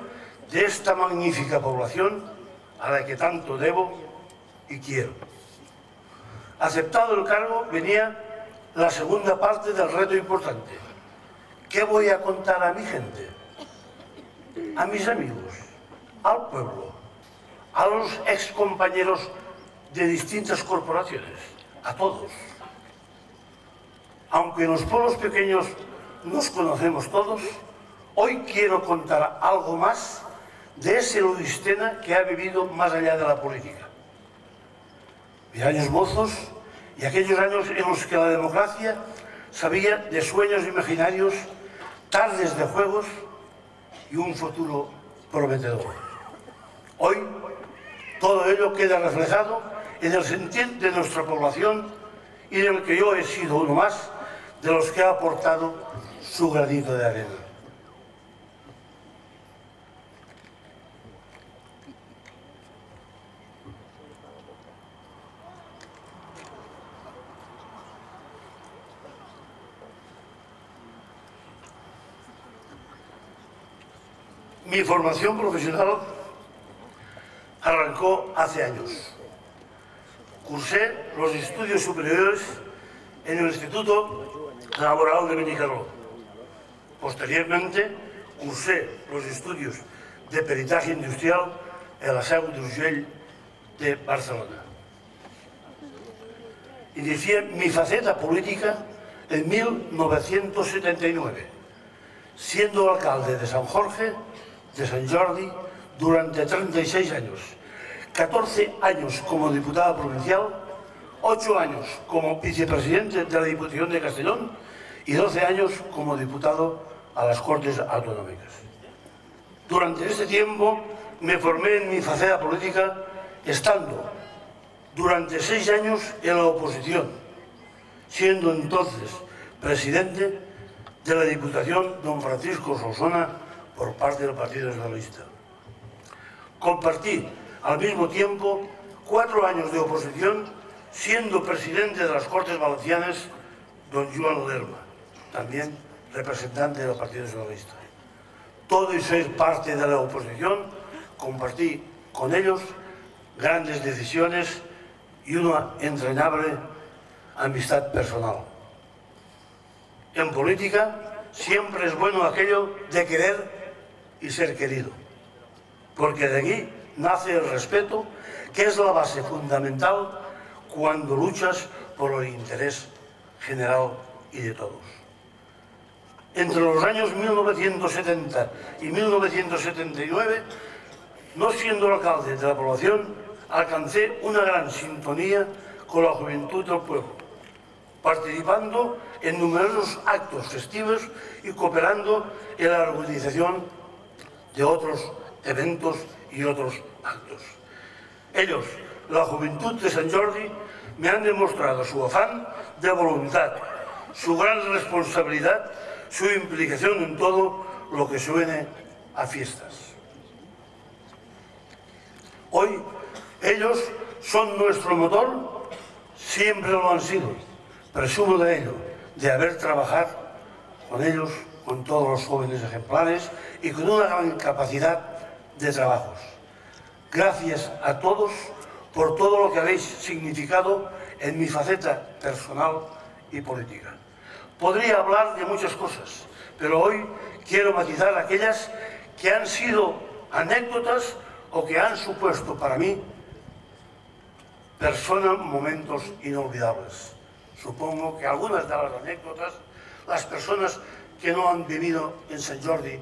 Speaker 9: de esta magnífica población a la que tanto debo y quiero. Aceptado el cargo, venía la segunda parte del reto importante. ¿Qué voy a contar a mi gente? A mis amigos, al pueblo, a los excompañeros de distintas corporaciones, a todos. Aunque en los pueblos pequeños nos conocemos todos, hoy quiero contar algo más de ese ludistena que ha vivido más allá de la política. Mis años mozos y aquellos años en los que la democracia sabía de sueños imaginarios, tardes de juegos y un futuro prometedor. Hoy todo ello queda reflejado en el sentir de nuestra población y en el que yo he sido uno más de los que ha aportado su granito de arena. Mi formación profesional arrancó hace años. Cursé los estudios superiores en el Instituto Laboral de Benicarló. Posteriormente, cursé los estudios de peritaje industrial en la Seu d'Urgell de Barcelona. Inicié mi faceta política en 1979, siendo alcalde de San Jorge, de San Jordi, durante 36 años. 14 años como diputado provincial, 8 años como vicepresidente de la Diputación de Castellón y 12 años como diputado a las Cortes Autonómicas. Durante este tiempo me formé en mi faceta política estando durante seis años en la oposición, siendo entonces presidente de la Diputación don Francisco Solsona por parte del Partido Socialista. Compartí al mismo tiempo cuatro años de oposición siendo presidente de las Cortes Valencianas don Joan Lerma, también representante del Partido Socialista. Todo y ser parte de la oposición, compartí con ellos grandes decisiones y una entrenable amistad personal. En política siempre es bueno aquello de querer y ser querido, porque de aquí nace el respeto, que es la base fundamental cuando luchas por el interés general y de todos. Entre los años 1970 y 1979, no siendo alcalde de la población, alcancé una gran sintonía con la juventud del pueblo, participando en numerosos actos festivos y cooperando en la organización de otros eventos y otros actos. Ellos, la juventud de San Jordi, me han demostrado su afán de voluntad, su gran responsabilidad, su implicación en todo lo que suene a fiestas. Hoy ellos son nuestro motor, siempre lo han sido. Presumo de ello, de haber trabajado con ellos, con todos los jóvenes ejemplares y con una gran capacidad de trabajos. Gracias a todos por todo lo que habéis significado en mi faceta personal y política. Podría hablar de muchas cosas, pero hoy quiero matizar aquellas que han sido anécdotas o que han supuesto para mí personas momentos inolvidables. Supongo que algunas de las anécdotas, las personas que no han vivido en San Jordi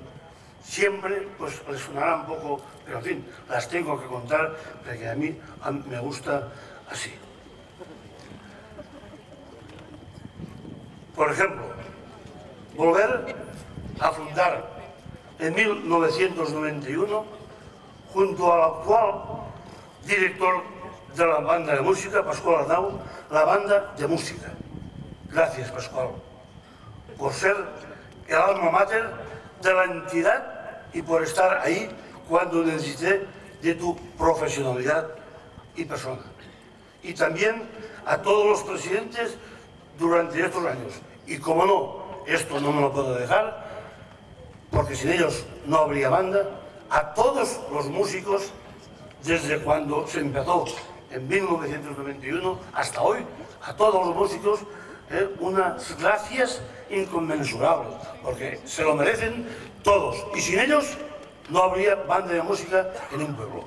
Speaker 9: siempre pues les sonará un poco, pero en fin, las tengo que contar porque a mí me gusta así. Por ejemplo, volver a fundar en 1991 junto al actual director de la banda de música, Pascual Arnau, la banda de música. Gracias, Pascual, por ser el alma mater de la entidad y por estar ahí cuando necesité de tu profesionalidad y persona. Y también a todos los presidentes durante estos años. Y como no, esto no me lo puedo dejar, porque sin ellos no habría banda, a todos los músicos desde cuando se empezó en 1991 hasta hoy, a todos los músicos, ¿eh? unas gracias inconmensurables, porque se lo merecen todos. Y sin ellos no habría banda de música en un pueblo.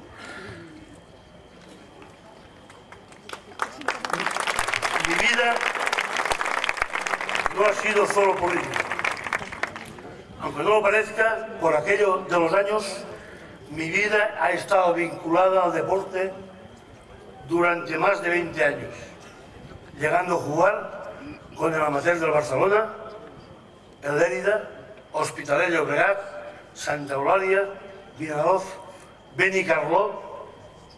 Speaker 9: Mi vida no ha sido solo política. Aunque no lo parezca, por aquello de los años, mi vida ha estado vinculada al deporte durante más de 20 años, llegando a jugar contra l'amateur del Barcelona, el Lérida, Hospitalet Llobregat, Santa Eulàlia, Vinalov, Benicarló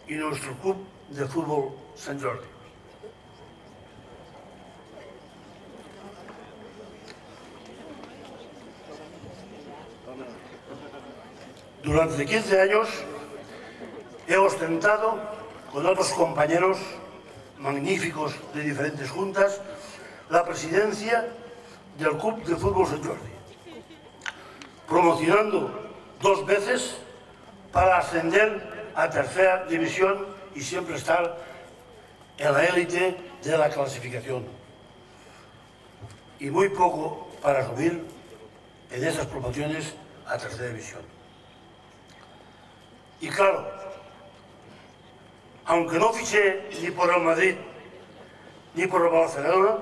Speaker 9: i el nostre club de futbol Sant Jordi. Durante 15 años he ostentado con otros compañeros magníficos de diferentes juntas la presidencia del Club de Fútbol Jordi, promocionando dos veces para ascender a tercera división y siempre estar en la élite de la clasificación. Y muy poco para subir en esas promociones a tercera división. Y claro, aunque no fiché ni por el Madrid ni por el Barcelona,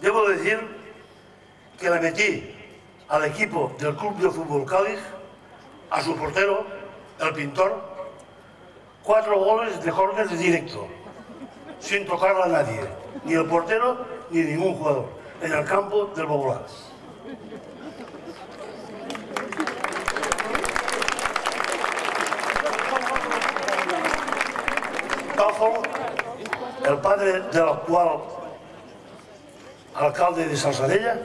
Speaker 9: debo decir que le metí al equipo del Club de Fútbol Cádiz, a su portero, el pintor, cuatro goles de córner directo, sin tocarla a nadie, ni el portero ni ningún jugador, en el campo del. Páfolo, el padre del actual alcalde de Salsadella,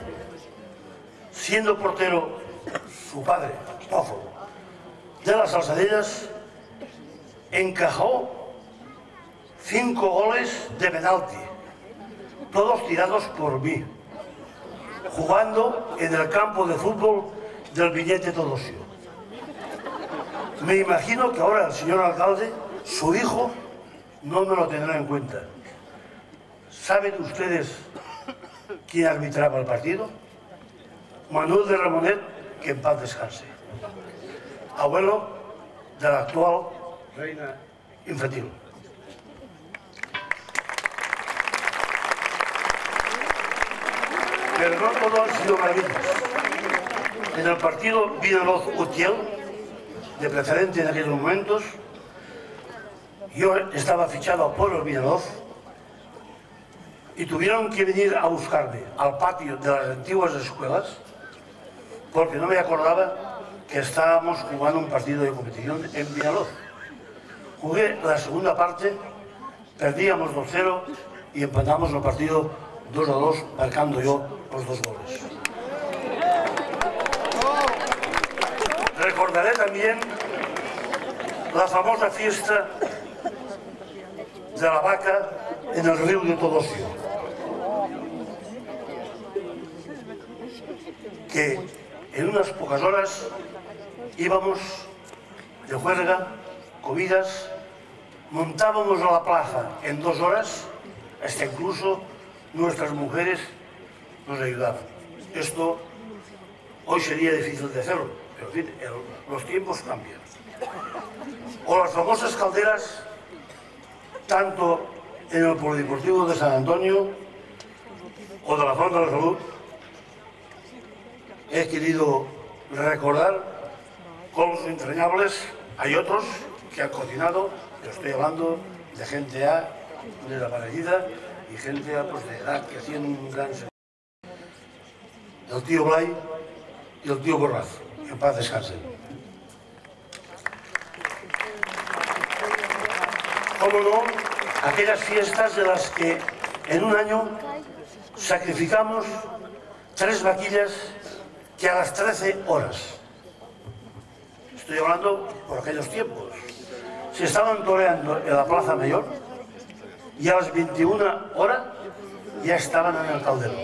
Speaker 9: siendo portero su padre, Páfolo, de las Salsadellas, encajó cinco goles de penalti, todos tirados por mí, jugando en el campo de fútbol del Viñete Todosio. Me imagino que ahora el señor alcalde, su hijo, no me lo tendrá en cuenta. ¿Saben ustedes quién arbitraba el partido? Manuel de Ramonet, que en paz descanse. Abuelo de la actual reina infantil. Pero no todo han sido. En el partido Vinaloz Utiel, de preferente en aquellos momentos, yo estaba fichado por el Vinaloz y tuvieron que venir a buscarme al patio de las antiguas escuelas porque no me acordaba que estábamos jugando un partido de competición en Vinaloz. Jugué la segunda parte, perdíamos 2-0 y empatamos el partido 2-2, marcando yo los dos goles. Recordaré también la famosa fiesta de la vaca en el río de Todosio, que en unas pocas horas íbamos de juerga, comidas, montábamos a la plaza en dos horas, hasta incluso nuestras mujeres nos ayudaban. Esto hoy sería difícil de hacerlo, pero en fin, el, los tiempos cambian. O las famosas calderas, tanto en el Polideportivo de San Antonio o de la Fonda de la Salud, he querido recordar con los entrañables. Hay otros que han cocinado, yo estoy hablando de gente ya desaparecida y gente ya pues, de edad que hacían un gran. El tío Blay y el tío Borraz, en paz descansen. ¿Cómo no? Aquellas fiestas de las que en un año sacrificamos tres vaquillas que a las 13 horas. Estoy hablando por aquellos tiempos. Se estaban toreando en la Plaza Mayor y a las 21 horas ya estaban en el Calderón.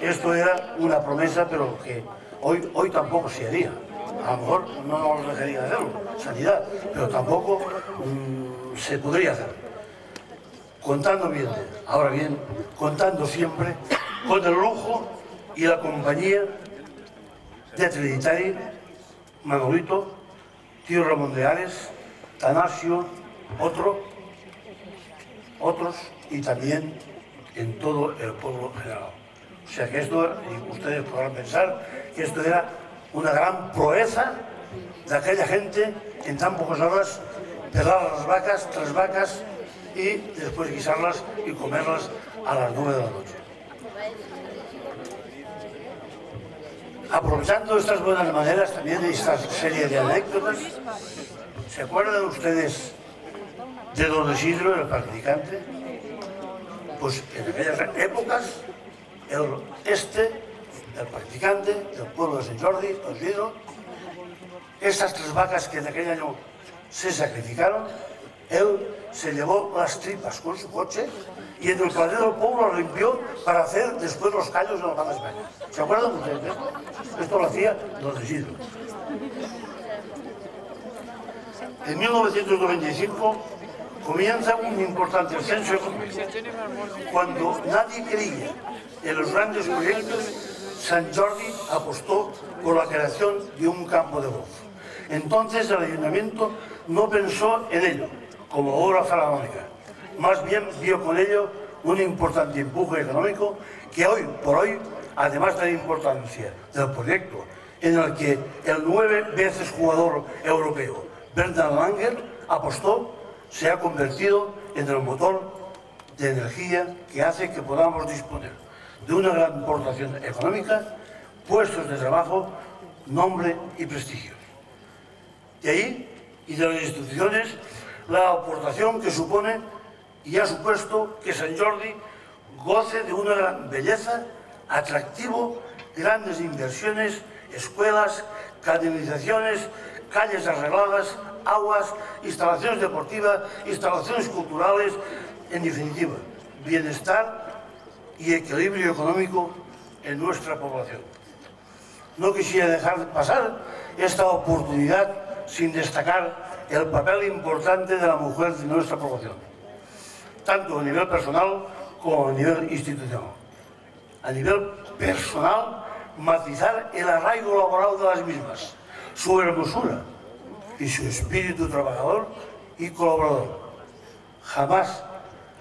Speaker 9: Esto era una promesa, pero que hoy, hoy tampoco se haría. A lo mejor no nos dejaría de hacerlo, sanidad, pero tampoco mm, se podría hacer. Contando bien, ahora bien, contando siempre con el lujo y la compañía de Trinitari, Manolito, tío Ramón de Ares, Tanasio, otro, otros y también en todo el pueblo general. O sea que esto, y ustedes podrán pensar que esto era una gran proeza de aquella gente en tan pocas horas pelar las vacas, tres vacas y después guisarlas y comerlas a las nueve de la noche. aprovechando estas buenas maneras también esta serie de anécdotas, ¿se acuerdan ustedes de don Isidro, el practicante? Pues en aquellas épocas, el, este, el practicante del pueblo de San Jordi, perdido, estas tres vacas que en aquel año se sacrificaron, él se llevó las tripas con su coche y en el del pueblo lo limpió para hacer después los callos de la Banca España. ¿Se acuerdan ustedes? de esto? Esto lo hacía Don Isidro. En 1995 comienza un importante ascenso económico. Cuando nadie creía en los grandes proyectos, San Jordi apostó por la creación de un campo de golf. Entonces el ayuntamiento no pensó en ello como obra faraónica, más bien vio con ello un importante empuje económico que hoy por hoy, además de la importancia del proyecto en el que el nueve veces jugador europeo Bernard Langer apostó, se ha convertido en el motor de energía que hace que podamos disponer de una gran importación económica, puestos de trabajo, nombre y prestigio. De ahí, y de las instituciones, la aportación que supone y ha supuesto que San Jordi goce de una gran belleza, atractivo, grandes inversiones, escuelas, canalizaciones, calles arregladas, aguas, instalaciones deportivas, instalaciones culturales, en definitiva, bienestar y equilibrio económico en nuestra población. No quisiera dejar pasar esta oportunidad sin destacar el papel importante de la mujer de nuestra población, tanto a nivel personal como a nivel institucional. A nivel personal, matizar el arraigo laboral de las mismas, su hermosura y su espíritu trabajador y colaborador. Jamás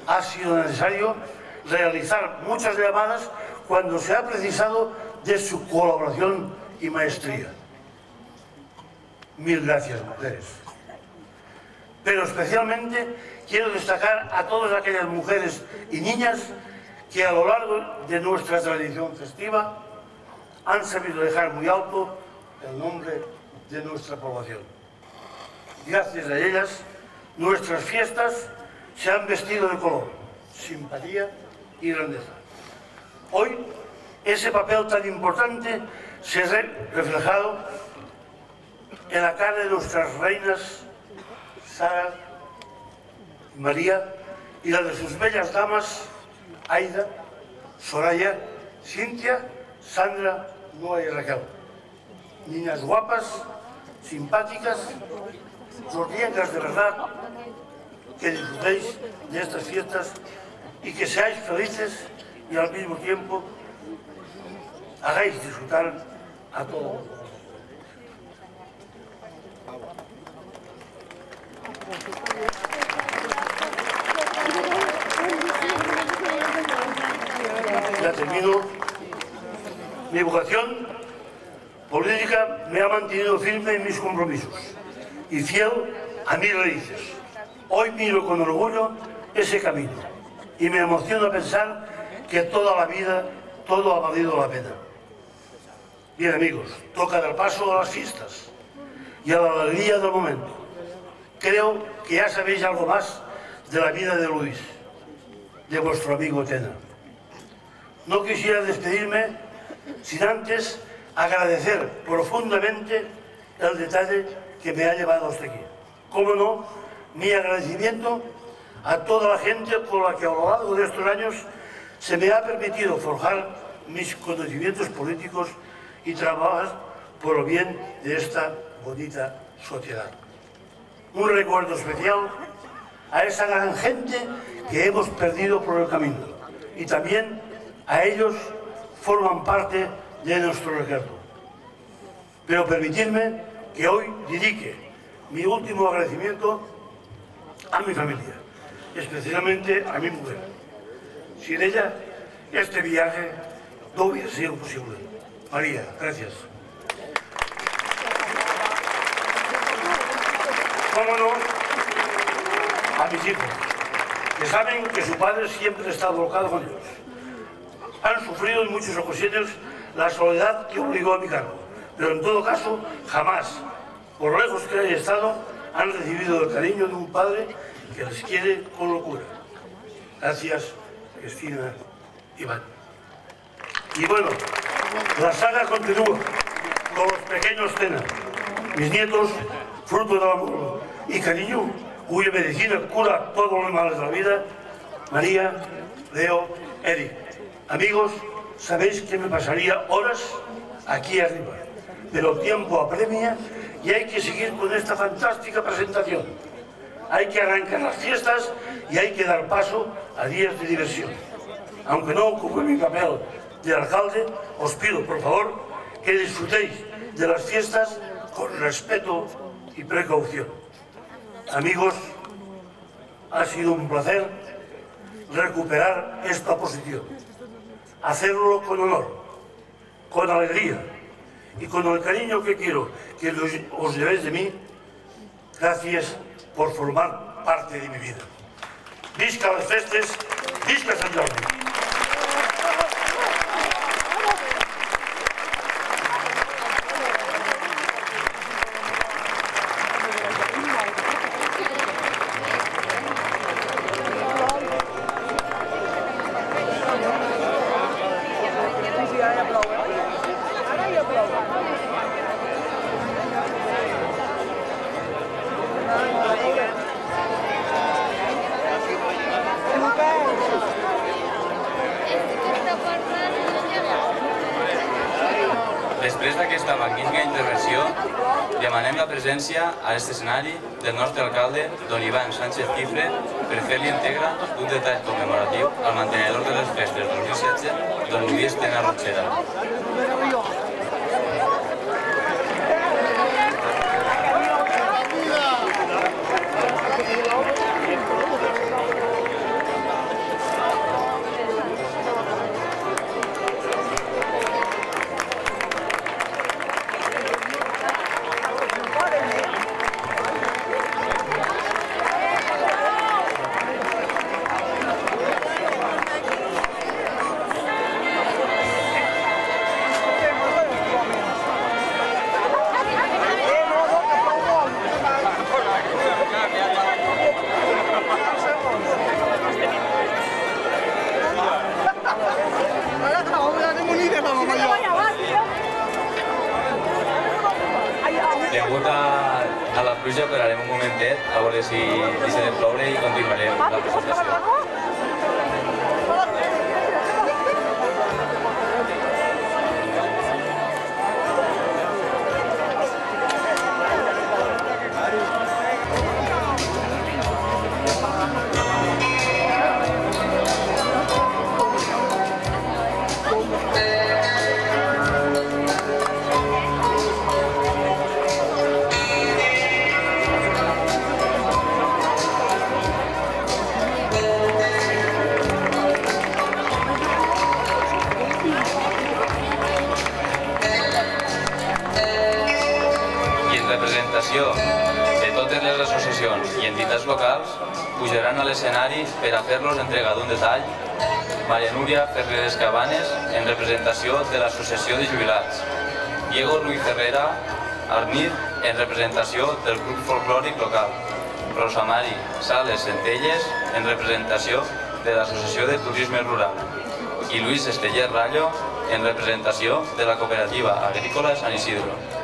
Speaker 9: ha sido necesario realizar muchas llamadas cuando se ha precisado de su colaboración y maestría. Mil gracias, mujeres. Pero especialmente quiero destacar a todas aquellas mujeres y niñas que a lo largo de nuestra tradición festiva han sabido dejar muy alto el nombre de nuestra población. Gracias a ellas, nuestras fiestas se han vestido de color, simpatía y grandeza. Hoy, ese papel tan importante se ha reflejado en la cara de nuestras reinas Sara, María y la de sus bellas damas Aida, Soraya, Cintia, Sandra, Noa y Raquel. Niñas guapas, simpáticas, sordientas de verdad, que disfrutéis de estas fiestas y que seáis felices y al mismo tiempo hagáis disfrutar a todos. Termino. Mi vocación política me ha mantenido firme en mis compromisos y fiel a mis raíces. Hoy miro con orgullo ese camino y me emociona pensar que toda la vida todo ha valido la pena. Bien amigos, toca dar paso a las fiestas y a la alegría del momento. Creo que ya sabéis algo más de la vida de Luis, de vuestro amigo Tena. No quisiera despedirme sin antes agradecer profundamente el detalle que me ha llevado hasta aquí. Cómo no, mi agradecimiento a toda la gente con la que a lo largo de estos años se me ha permitido forjar mis conocimientos políticos y trabajar por el bien de esta bonita sociedad. Un recuerdo especial a esa gran gente que hemos perdido por el camino y también a ellos forman parte de nuestro recuerdo. Pero permitidme que hoy dedique mi último agradecimiento a mi familia, especialmente a mi mujer. Sin ella, este viaje no hubiera sido posible. María, gracias. ¿Cómo no? A mis hijos, que saben que su padre siempre está volcado con ellos. Han sufrido en muchas ocasiones la soledad que obligó a mi cargo, pero en todo caso, jamás, por lejos que haya estado, han recibido el cariño de un padre que les quiere con locura. Gracias, Cristina, Iván. Y bueno, la saga continúa con los pequeños Tena, mis nietos, fruto del amor y cariño, cuya medicina cura todos los males de la vida, María, Leo, Eric. Amigos, sabéis que me pasaría horas aquí arriba, pero tiempo apremia y hay que seguir con esta fantástica presentación. Hay que arrancar las fiestas y hay que dar paso a días de diversión. Aunque no ocupe mi papel de alcalde, os pido, por favor, que disfrutéis de las fiestas con respeto y precaución. Amigos, ha sido un placer recuperar esta posición, hacerlo con honor, con alegría y con el cariño que quiero que os llevéis de mí. Gracias por formar parte de mi vida. Visca les festes, visca Jordi.
Speaker 4: A aquest escenari del nostre alcalde, don Ivan Sánchez Cifre, per fer-li integra un detall commemoratiu al mantenedor de les festes 2016, don Luis Tena Rochera. De Turisme Rural i Luis Esteller Rallo en representació de la Cooperativa Agrícola San Isidro.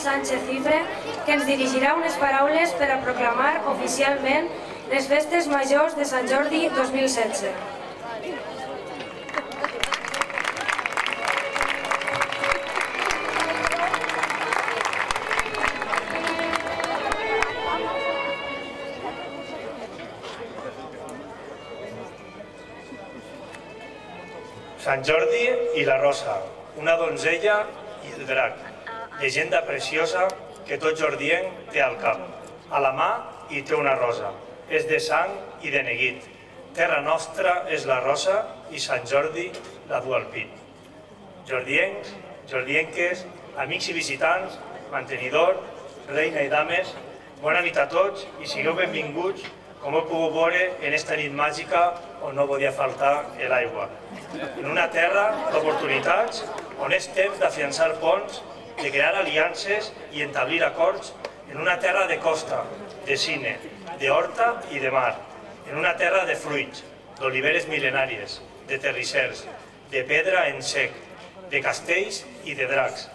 Speaker 5: Sánchez Cifre, que ens dirigirà unes paraules per a proclamar oficialment les festes majors de Sant Jordi 2016.
Speaker 10: Sant Jordi i la Rosa, una donzella i el drac, llegenda preciosa que tot jordienc té al cap. A la mà hi té una rosa, és de sang i de neguit. Terra nostra és la rosa i Sant Jordi la du al pit. Jordiencs, jordienques, amics i visitants, mantenidor, reina i dames, bona nit a tots i sigueu benvinguts com heu pogut veure en esta nit màgica on no podia faltar l'aigua. En una terra d'oportunitats on és temps d'afiançar ponts, de crear aliances i establir acords en una terra de costa, de cine, de horta i de mar, en una terra de fruits, d'oliveres mil·lenàries, de terrissers, de pedra en sec, de castells i de dracs,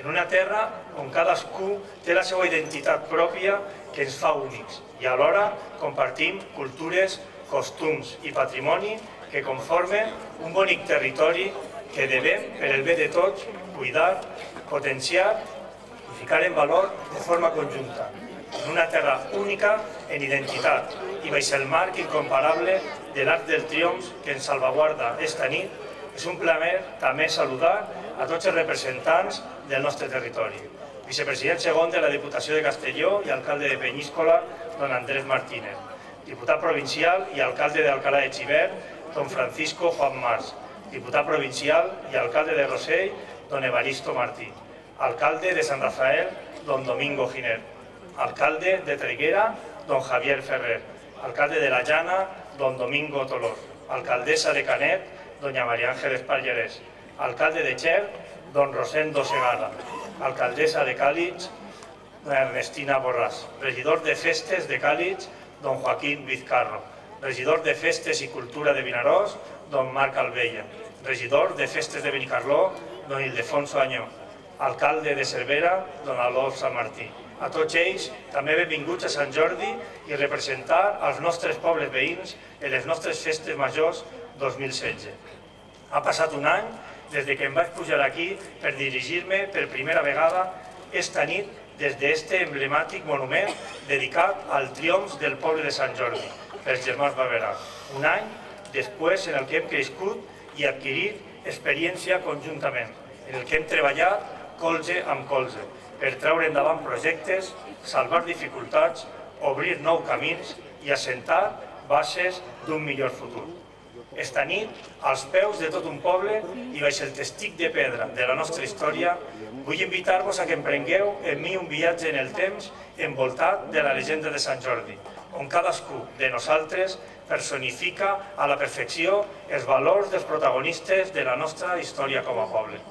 Speaker 10: en una terra on cadascú té la seva identitat pròpia que ens fa únics. I alhora compartim cultures, costums i patrimoni que conformen un bonic territori que devem, per el bé de tots, cuidar, potenciar i ficar en valor de forma conjunta, en una terra única en identitat i baix el marc incomparable de l'art del triomf que ens salvaguarda esta nit, és un plaer també saludar a tots els representants del nostre territori. Vicepresident segon de la Diputació de Castelló i alcalde de Penyíscola, don Andrés Martínez. Diputat provincial i alcalde d'Alcalá de Xivert, don Francisco Juan Mars. Diputat provincial i alcalde de Rosell, don Evaristo Martí. Alcalde de San Rafael, don Domingo Giner. Alcalde de Traiguera, don Javier Ferrer. Alcalde de La Llana, don Domingo Tolor. Alcaldesa de Canet, doña María Ángeles Palleres. Alcalde de Cher, don Rosendo Segada. Alcaldesa de doña Ernestina Borràs. Regidor de Festes de Càlix, don Joaquín Vizcarro. Regidor de Festes i Cultura de Vinaròs, don Marc Albella. Regidor de Festes de Benicarló, don Ildefonso Añó. Alcalde de Cervera, don Alós Sant Martí. A tots ells, també benvinguts a Sant Jordi i representar els nostres pobles veïns en les nostres festes majors 2016. Ha passat un any des de que em vaig pujar aquí per dirigir-me per primera vegada esta nit des d'este emblemàtic monument dedicat al triomf del poble de Sant Jordi, pels germans Barberà. Un any després en el que hem crescut i adquirit experiència conjuntament, en el que hem treballat colze amb colze, per treure endavant projectes, salvar dificultats, obrir nous camins i assentar bases d'un millor futur. Esta nit, als peus de tot un poble i baix el testic de pedra de la nostra història, vull invitar-vos a que emprengueu en mi un viatge en el temps envoltat de la llegenda de Sant Jordi, on cadascú de nosaltres personifica a la perfecció els valors dels protagonistes de la nostra història com a poble.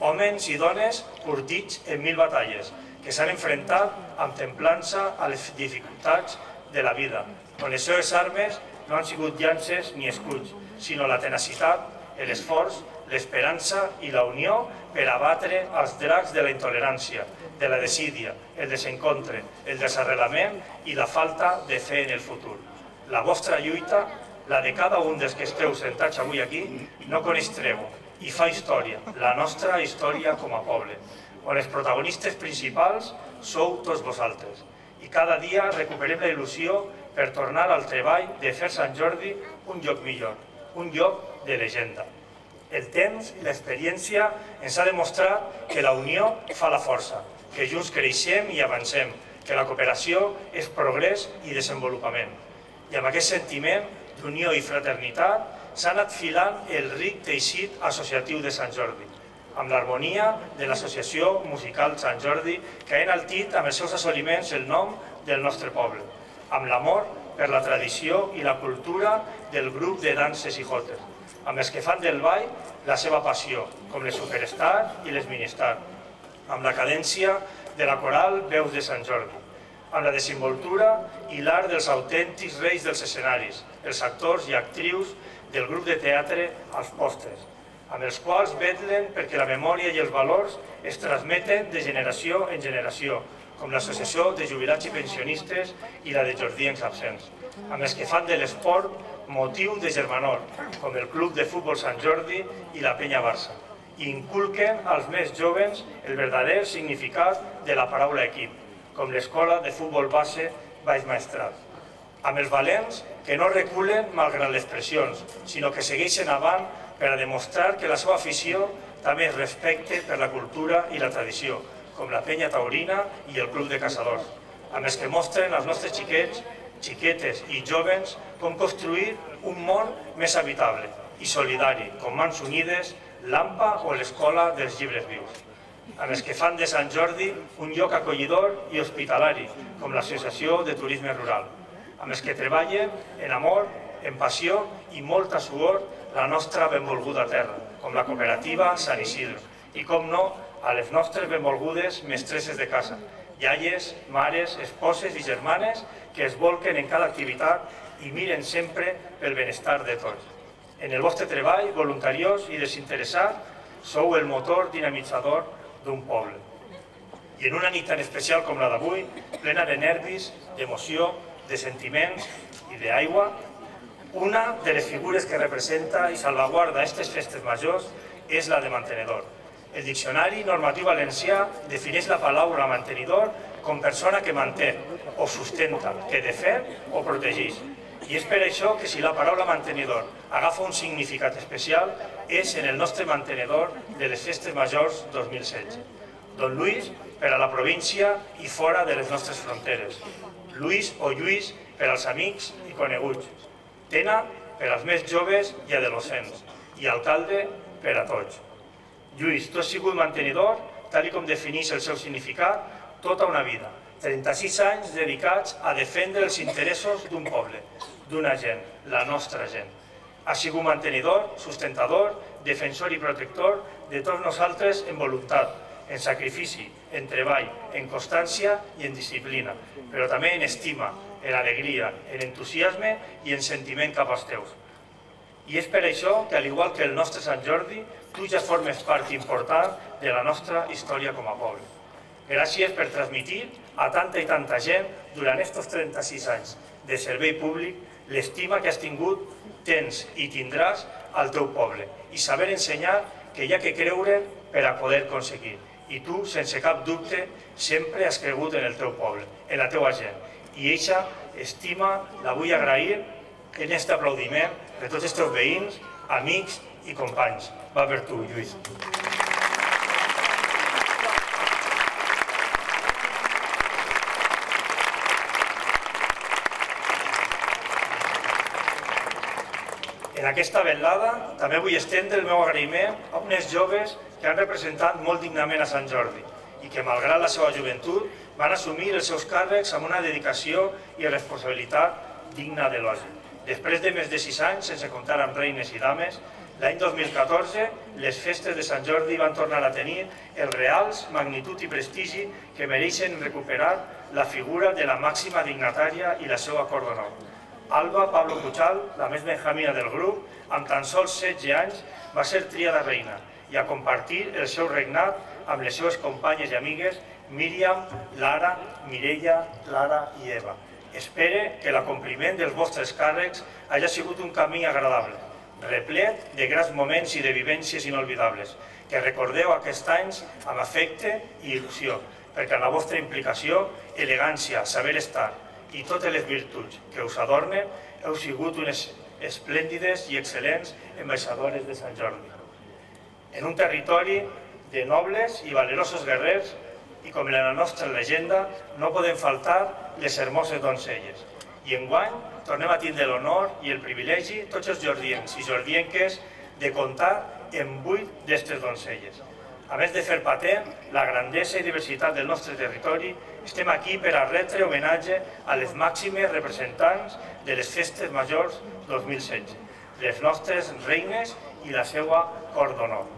Speaker 10: Homes i dones curtits en mil batalles, que s'han enfrontat amb templança a les dificultats de la vida, on les seves armes no han sigut llances ni escuts, sinó la tenacitat, l'esforç, l'esperança i la unió per abatre els dracs de la intolerància, de la desídia, el desencontre, el desarrelament i la falta de fe en el futur. La vostra lluita, la de cada un dels que esteu sentats avui aquí, no coneix treu i fa història, la nostra història com a poble, on els protagonistes principals sou tots vosaltres. I cada dia recuperem la il·lusió per tornar al treball de fer Sant Jordi un lloc millor, un lloc de llegenda. El temps i l'experiència ens ha demostrat que la unió fa la força, que junts creixem i avancem, que la cooperació és progrés i desenvolupament. I amb aquest sentiment d'unió i fraternitat s'ha anat filant el ric teixit associatiu de Sant Jordi, amb l'harmonia de l'Associació Musical Sant Jordi, que ha enaltit amb els seus assoliments el nom del nostre poble, amb l'amor per la tradició i la cultura del grup de danses i jotes, amb els que fan del ball la seva passió, com les superstar i les ministar, amb la cadència de la coral Veus de Sant Jordi, amb la desenvoltura i l'art dels autèntics reis dels escenaris, els actors i actrius del grup de teatre als postres, amb els quals vetllen perquè la memòria i els valors es transmeten de generació en generació, com l'Associació de Jubilats i Pensionistes i la de Jordiens Absents, amb els que fan de l'esport motiu de germanor, com el Club de Futbol Sant Jordi i la Penya Barça, i inculquen als més joves el verdader significat de la paraula equip, com l'escola de futbol base Baix Maestrat. Amb els valents que no reculen malgrat les pressions, sinó que segueixen avant per a demostrar que la seva afició també es respecte per la cultura i la tradició, com la penya taurina i el club de caçadors, amb els que mostren als nostres xiquets, xiquetes i jovens com construir un món més habitable i solidari, com Mans Unides, l'AMPA o l'Escola dels Llibres Vius. Amb els que fan de Sant Jordi un lloc acollidor i hospitalari, com l'Associació de Turisme Rural, amb els que treballen en amor, en passió i molta suor la nostra benvolguda terra, com la cooperativa Sant Isidro, i com no, a les nostres benvolgudes mestresses de casa, iaies, mares, esposes i germanes que es volquen en cada activitat i miren sempre pel benestar de tots. En el vostre treball, voluntariós i desinteressat, sou el motor dinamitzador d'un poble. I en una nit tan especial com la d'avui, plena de nervis, d'emoció, de sentiments i d'aigua, una de les figures que representa i salvaguarda aquestes festes majors és la de mantenedor. El Diccionari Normatiu Valencià defineix la paraula mantenidor com persona que manté o sustenta, que defèn o protegeix. I és per això que si la paraula mantenidor agafa un significat especial és en el nostre mantenedor de les festes majors 2016. Don Luis per a la província i fora de les nostres fronteres. Lluís o Lluís per als amics i coneguts. Tena per als més joves i adolescents. I alcalde per a tots. Lluís, tu has sigut mantenidor, tal com defineix el seu significat, tota una vida. 36 anys dedicats a defendre els interessos d'un poble, d'una gent, la nostra gent. Ha sigut mantenidor, sustentador, defensor i protector de tots nosaltres en voluntat, en sacrifici, en treball, en constància i en disciplina, però també en estima, en alegria, en entusiasme i en sentiment cap als teus. I és per això que, al igual que el nostre Sant Jordi, tu ja formes part important de la nostra història com a poble. Gràcies per transmitir a tanta i tanta gent durant aquests 36 anys de servei públic l'estima que has tingut, tens i tindràs al teu poble i saber ensenyar que hi ha que creure per a poder aconseguir. I tu, sense cap dubte, sempre has cregut en el teu poble, en la teua gent. I eixa estima la vull agrair en aquest aplaudiment de tots els teus veïns, amics i companys. Va per tu, Lluís. En aquesta velada també vull estendre el meu agraïment a unes joves que han representat molt dignament a Sant Jordi i que, malgrat la seva joventut, van assumir els seus càrrecs amb una dedicació i responsabilitat digna d'elogi. Després de més de sis anys, sense comptar amb reines i dames, l'any 2014 les festes de Sant Jordi van tornar a tenir els reals magnitud i prestigi que mereixen recuperar la figura de la màxima dignatària i la seva cor d'honor. Alba Pablo Puchal, la més benjamina del grup, amb tan sols 16 anys, va ser triada reina i a compartir el seu regnat amb les seves companyes i amigues Míriam, Lara, Mireia, Lara i Eva. Espere que l'acompliment dels vostres càrrecs hagi sigut un camí agradable, replet de grans moments i de vivències inolvidables, que recordeu aquests anys amb afecte i il·lusió, perquè la vostra implicació, elegància, saber estar, i totes les virtuts que us adornen, heu sigut unes esplèndides i excel·lents ambaixadores de Sant Jordi. En un territori de nobles i valerosos guerrers, i com en la nostra llegenda, no poden faltar les hermoses doncelles. I enguany tornem a tindre l'honor i el privilegi, tots els jordiens i jordienques, de comptar en vuit d'aquestes doncelles. A més de fer patent la grandesa i diversitat del nostre territori, estem aquí per a retre homenatge a les màximes representants de les festes majors 2016, les nostres reines i la seva cor d'honor.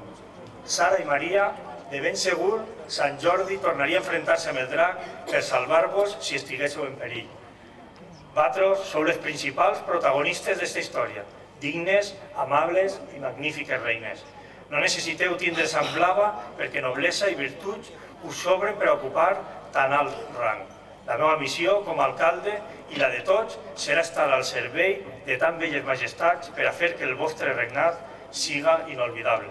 Speaker 10: Sara i Maria, de ben segur, Sant Jordi tornaria a enfrontar-se amb el drac per salvar-vos si estiguéssiu en perill. Vosaltres sou les principals protagonistes d'aquesta història, dignes, amables i magnífiques reines. No necessiteu tindre sang blava perquè noblesa i virtuts us sobren per ocupar tan alt rang. La meva missió com a alcalde i la de tots serà estar al servei de tan belles majestats per a fer que el vostre regnat siga inolvidable.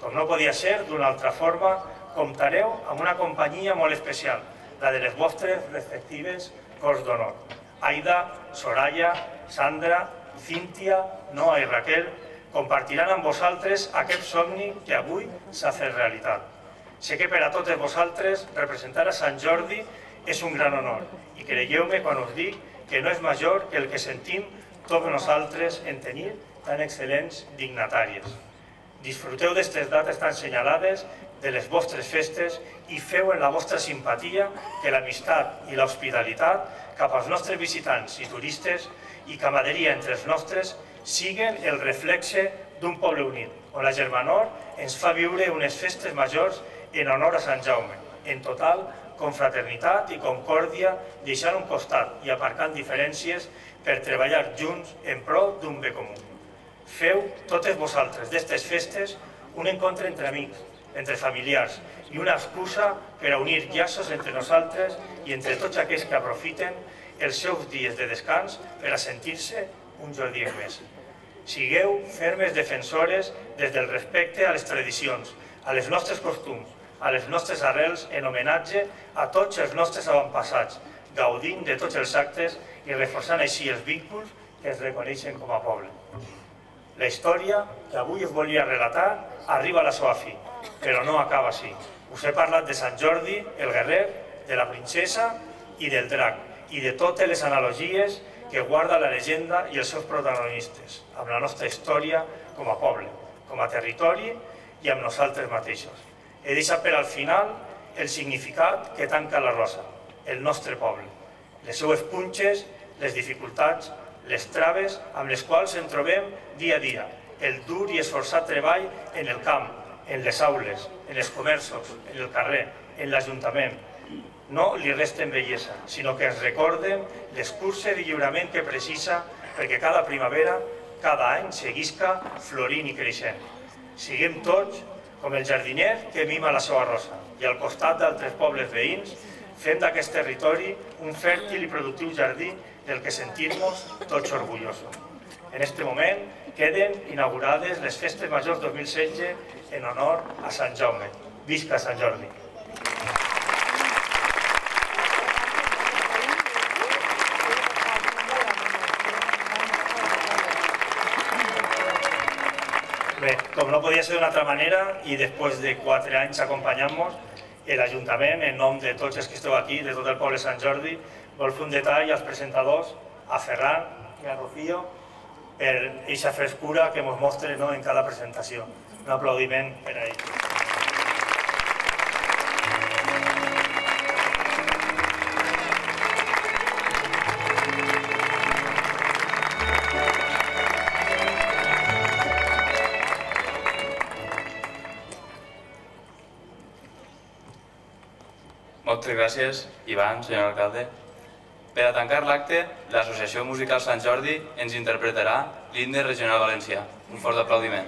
Speaker 10: Com no podia ser d'una altra forma, comptareu amb una companyia molt especial, la de les vostres respectives cors d'honor. Aida, Soraya, Sandra, Cíntia, Noa i Raquel compartiran amb vosaltres aquest somni que avui s'ha fet realitat. Sé que per a totes vosaltres representar a Sant Jordi és un gran honor i creieu-me quan us dic que no és major que el que sentim tots nosaltres en tenir tan excel·lents dignatàries. Disfruteu d'aquestes dates tan senyalades de les vostres festes i feu en la vostra simpatia que l'amistat i l'hospitalitat cap als nostres visitants i turistes i camaderia entre els nostres siguen el reflexe d'un poble unit, on la Germanor ens fa viure unes festes majors en honor a Sant Jaume, en total confraternitat i concòrdia, deixant un costat i aparcant diferències per treballar junts en pro d'un bé comú. Feu totes vosaltres d'aquestes festes un encontre entre amics, entre familiars i una excusa per a unir llaços entre nosaltres i entre tots aquells que aprofiten els seus dies de descans per a sentir-se un Jordi més. Sigueu fermes defensores des del respecte a les tradicions, a les nostres costums, a les nostres arrels en homenatge a tots els nostres avantpassats, gaudint de tots els actes i reforçant així els vínculs que es reconeixen com a poble. La història que avui us volia relatar arriba a la seva fi, però no acaba així. Us he parlat de Sant Jordi, el guerrer, de la princesa i del drac, i de totes les analogies que guarda la llegenda i els seus protagonistes, amb la nostra història com a poble, com a territori i amb nosaltres mateixos. He deixat per al final el significat que tanca la rosa, el nostre poble, les seues punxes, les dificultats, les traves amb les quals ens trobem dia a dia, el dur i esforçat treball en el camp, en les aules, en els comerços, en el carrer, en l'Ajuntament. No li resten bellesa, sinó que ens recorden les curses de lliurament que precisa perquè cada primavera, cada any, seguisca florint i creixent. Siguem tots com el jardiner que mima la seva rosa i al costat d'altres pobles veïns fem d'aquest territori un fèrtil i productiu jardí del que sentir-nos tots orgullosos. En aquest moment queden inaugurades les festes majors 2016 en honor a Sant Jaume. Visca Sant Jordi! Bé, com no podia ser d'una altra manera, i després de quatre anys acompanyant-nos, l'Ajuntament, en nom de tots els que esteu aquí, de tot el poble Sant Jordi, vol fer un detall als presentadors, a Ferran i a Rocío, per aquesta frescura que ens mostren no, en cada presentació. Un aplaudiment per a ells.
Speaker 4: Moltes gràcies, Ivan, senyor alcalde. Per a tancar l'acte, l'Associació Musical Sant Jordi ens interpretarà l'himne regional valencià. Un fort aplaudiment.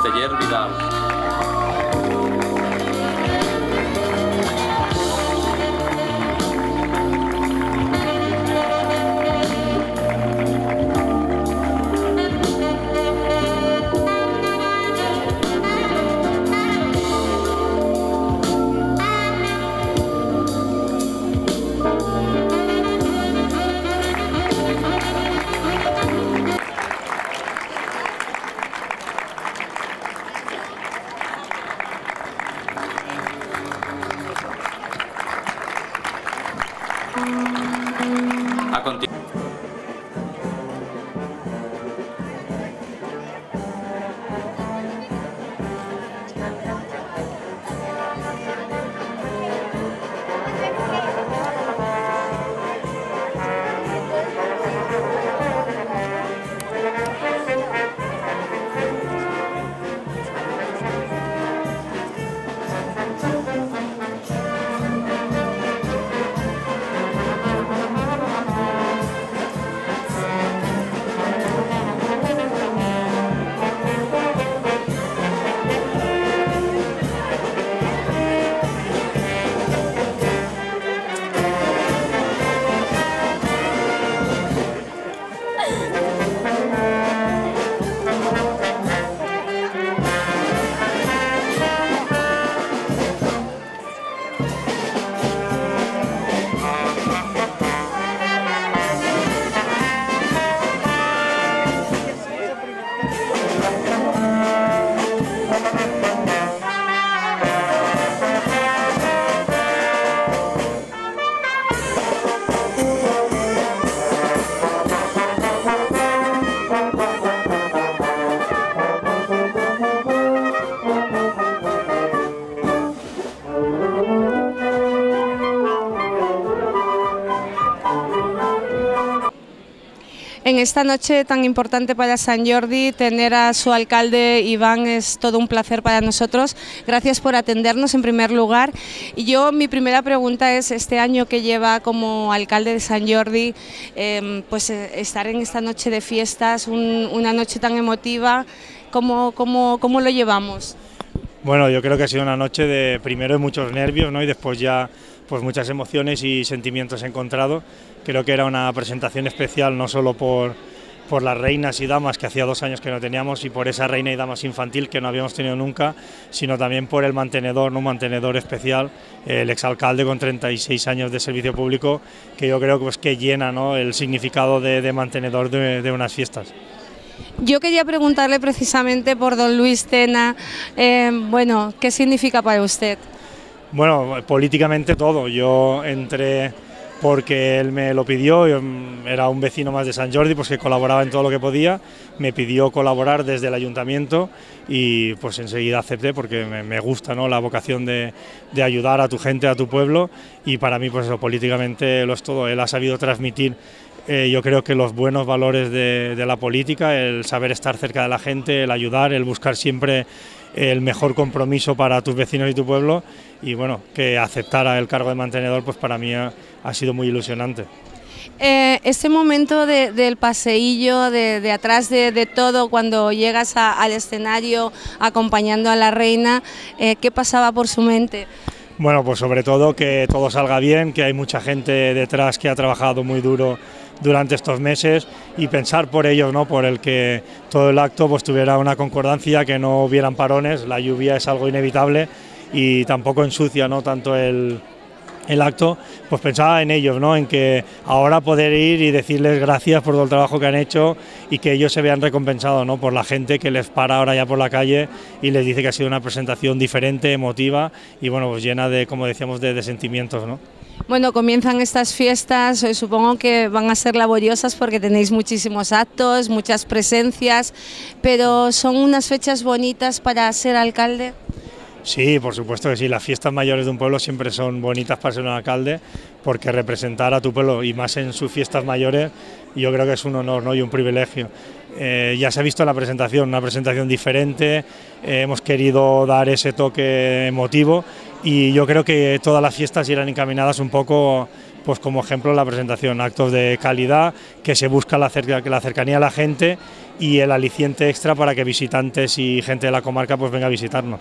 Speaker 11: Esteller Vidal.
Speaker 1: Esta noche tan importante para San Jordi, tener a su alcalde Iván es todo un placer para nosotros. Gracias por atendernos en primer lugar. Y yo, mi primera pregunta es, este año que lleva como alcalde de San Jordi, eh, pues eh, estar en esta noche de fiestas, un- una noche tan emotiva, ¿cómo, cómo, cómo lo llevamos?
Speaker 10: Bueno, yo creo que ha sido una noche de primero de muchos nervios, ¿no? Y después ya pues muchas emociones y sentimientos encontrados. Creo que era una presentación especial no solo por, por las reinas y damas que hacía dos años que no teníamos y por esa reina y damas infantil que no habíamos tenido nunca, sino también por el mantenedor, ¿no? un mantenedor especial, el exalcalde con 36 años de servicio público, que yo creo pues, que llena ¿no? el significado de, de mantenedor de- de unas fiestas.
Speaker 1: Yo quería preguntarle precisamente por don Luis Tena, eh, bueno, ¿qué significa para usted?
Speaker 10: Bueno, políticamente todo. Yo entré porque él me lo pidió, yo, mm, era un vecino más de San Jordi, pues que colaboraba en todo lo que podía, me pidió colaborar desde el ayuntamiento y pues enseguida acepté porque me, gusta ¿no? la vocación de, ayudar a tu gente, a tu pueblo y para mí pues eso, políticamente lo es todo. Él ha sabido transmitir eh, yo creo que los buenos valores de la política, el saber estar cerca de la gente, el ayudar, el buscar siempre el mejor compromiso para tus vecinos y tu pueblo y bueno, que aceptara el cargo de mantenedor pues para mí ha, ha sido muy ilusionante.
Speaker 1: Eh, este momento de- del paseillo, de, de atrás de, de todo, cuando llegas a- al escenario acompañando a la reina, eh, ¿qué pasaba por su mente?
Speaker 10: Bueno, pues sobre todo que todo salga bien, que hay mucha gente detrás que ha trabajado muy duro durante estos meses y pensar por ellos, ¿no? por el que todo el acto pues, tuviera una concordancia, que no hubieran parones, la lluvia es algo inevitable y tampoco ensucia ¿no? tanto el, el acto, pues pensaba en ellos, ¿no? en que ahora poder ir y decirles gracias por todo el trabajo que han hecho y que ellos se vean recompensados ¿no? por la gente que les para ahora ya por la calle y les dice que ha sido una presentación diferente, emotiva y bueno, pues llena de, como decíamos, de, sentimientos. ¿no?
Speaker 1: Bueno, comienzan estas fiestas, eh, supongo que van a ser laboriosas porque tenéis muchísimos actos, muchas presencias, pero son unas fechas bonitas para ser alcalde.
Speaker 12: Sí, por supuesto que sí. Las fiestas mayores de un pueblo siempre son bonitas para ser un alcalde, porque representar a tu pueblo y más en sus fiestas mayores, yo creo que es un honor ¿no? y un privilegio. Eh, ya se ha visto la presentación, una presentación diferente, eh, hemos querido dar ese toque emotivo y yo creo que todas las fiestas irán encaminadas un poco pues como ejemplo la presentación, actos de calidad, que se busca la, cerca, la cercanía a la gente y el aliciente extra para que visitantes y gente de la comarca pues venga a visitarnos.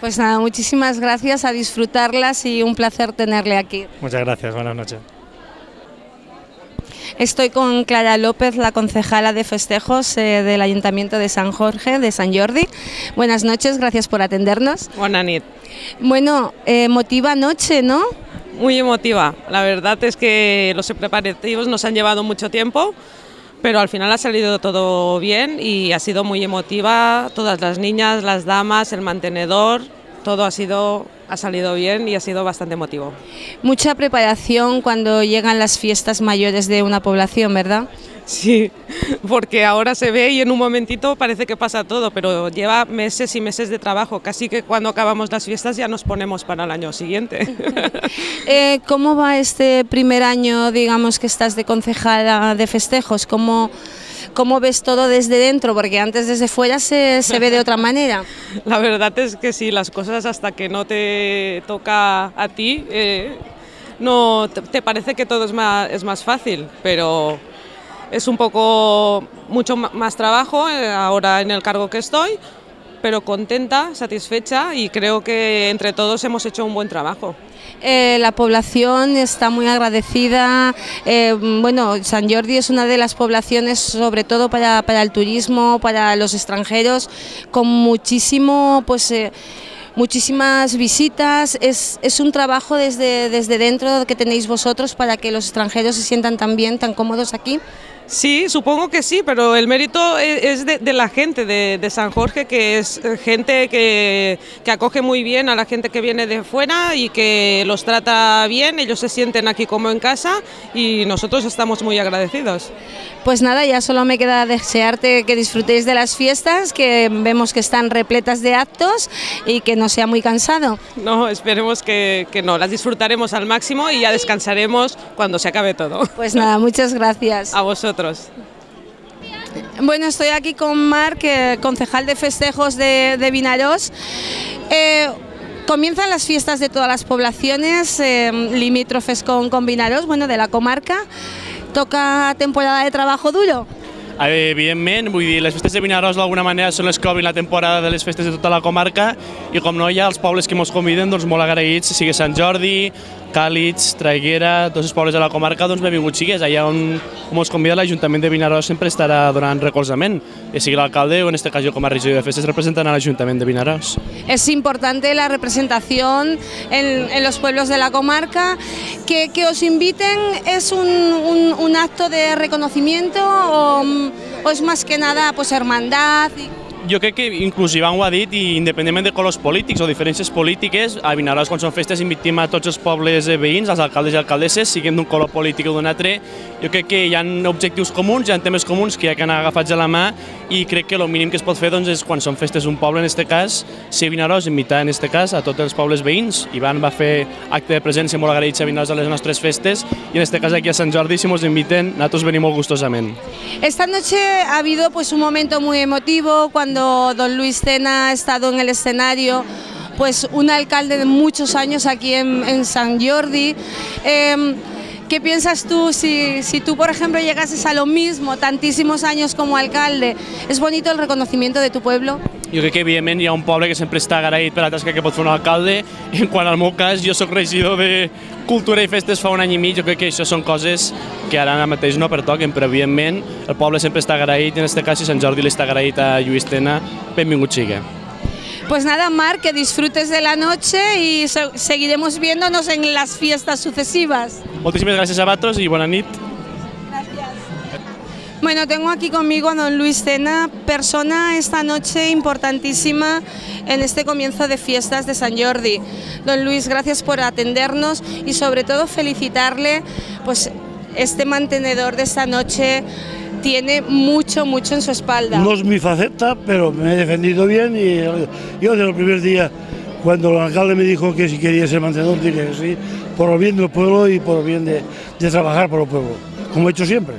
Speaker 1: Pues nada, muchísimas gracias, a disfrutarlas y un placer tenerle aquí.
Speaker 12: Muchas gracias, buenas noches.
Speaker 1: Estoy con Clara López, la concejala de festejos eh, del Ayuntamiento de San Jorge, de San Jordi. Buenas noches, gracias por atendernos.
Speaker 13: Buenas noches.
Speaker 1: Bueno, eh, emotiva noche, ¿no?
Speaker 13: Muy emotiva. La verdad es que los preparativos nos han llevado mucho tiempo, pero al final ha salido todo bien y ha sido muy emotiva. Todas las niñas, las damas, el mantenedor, todo ha sido ha salido bien y ha sido bastante emotivo.
Speaker 1: Mucha preparación cuando llegan las fiestas mayores de una población, ¿verdad?
Speaker 13: Sí, porque ahora se ve y en un momentito parece que pasa todo, pero lleva meses y meses de trabajo, casi que cuando acabamos las fiestas ya nos ponemos para el año siguiente.
Speaker 1: eh, ¿Cómo va este primer año, digamos, que estás de concejala de festejos? ¿Cómo, cómo ves todo desde dentro? Porque antes desde fuera se, se ve de otra manera.
Speaker 13: La verdad es que sí, las cosas hasta que no te toca a ti, eh, no te parece que todo es más, es más fácil, pero es un poco mucho más trabajo eh, ahora en el cargo que estoy, pero contenta, satisfecha y creo que entre todos hemos hecho un buen trabajo.
Speaker 1: Eh, la población está muy agradecida. Eh, bueno, San Jordi es una de las poblaciones, sobre todo para, el turismo, para los extranjeros, con muchísimo, pues. Eh, muchísimas visitas, es, es, un trabajo desde, desde dentro que tenéis vosotros para que los extranjeros se sientan tan bien, tan cómodos aquí.
Speaker 13: Sí, supongo que sí, pero el mérito e, es de, de la gente de, de, San Jorge, que es gente que, que, acoge muy bien a la gente que viene de fuera y que los trata bien, ellos se sienten aquí como en casa y nosotros estamos muy agradecidos.
Speaker 1: Pues nada, ya solo me queda desearte que disfrutéis de las fiestas, que vemos que están repletas de actos y que no sea muy cansado.
Speaker 13: No, esperemos que, que no, las disfrutaremos al máximo y ya descansaremos cuando se acabe todo.
Speaker 1: Pues nada, muchas gracias.
Speaker 13: A vosotros.
Speaker 1: Bueno, estoy aquí con Marc, eh, concejal de festejos de, de Vinaros. Eh, comienzan las fiestas de todas las poblaciones eh, limítrofes con, con Vinaros, bueno, de la comarca. Toca temporada de trabajo duro.
Speaker 14: Evidentment, vull dir, les festes de Vinaròs d'alguna manera són les que obrin la temporada de les festes de tota la comarca i com no hi ha els pobles que ens conviden, doncs molt agraïts, sigui Sant Jordi, Càlits, Traiguera, tots els pobles de la comarca, doncs benvinguts sigues. Allà on, on ens convida l'Ajuntament de Vinaròs sempre estarà donant recolzament, ja sigui l'alcalde o en este cas jo com a regidor de festes representant a l'Ajuntament de Vinaròs.
Speaker 1: Es importante la representación en, en los pueblos de la comarca, que, que os inviten es un, un, un acto de reconocimiento o, o es más que nada pues hermandad. Y...
Speaker 14: jo crec que inclús Ivan ho ha dit, i independentment de colors polítics o diferències polítiques, a Vinaròs, quan són festes, invitem a tots els pobles veïns, als alcaldes i alcaldesses, siguin d'un color polític o d'un altre. Jo crec que hi ha objectius comuns, hi ha temes comuns que ha que anar agafats a la mà i crec que el mínim que es pot fer doncs, és quan són festes d'un poble, en aquest cas, ser Vinaròs, invitar en aquest cas a tots els pobles veïns. Ivan va fer acte de presència molt agraïts a Vinaròs a les nostres festes i en aquest cas aquí a Sant Jordi, si ens inviten, nosaltres venim molt gustosament.
Speaker 1: Esta noche ha habido pues un momento muy emotivo cuando don Luis Cena ha estado en el escenario, pues un alcalde de muchos años aquí en, San Jordi. Eh, ¿Qué piensas tú si, si, tú, por ejemplo, llegases a lo mismo, tantísimos años como alcalde? ¿Es bonito el reconocimiento de tu pueblo?
Speaker 14: Jo crec que, evidentment, hi ha un poble que sempre està agraït per la tasca que pot fer un alcalde. En quant al meu cas, jo sóc regidor de Cultura i Festes fa un any i mig. Jo crec que això són coses que ara mateix no pertoquen, però, evidentment, el poble sempre està agraït en aquest cas, si Sant Jordi li està agraït a Lluís Tena, benvingut sigui.
Speaker 1: Pues nada, Mar, que disfrutes de la noche y seguiremos viéndonos en las fiestas sucesivas.
Speaker 14: Moltíssimes gràcies a i bona nit.
Speaker 1: Bueno, tengo aquí conmigo a don Luis Cena, persona esta noche importantísima en este comienzo de fiestas de San Jordi. Don Luis, gracias por atendernos y sobre todo felicitarle pues este mantenedor de esta noche tiene mucho, mucho en su espalda.
Speaker 9: No es mi faceta, pero me he defendido bien y yo desde el primer día
Speaker 15: Cuando el alcalde me dijo que si quería ser mantenedor, dije que sí, por el bien del pueblo y por el bien de, de trabajar por el pueblo, como he hecho siempre.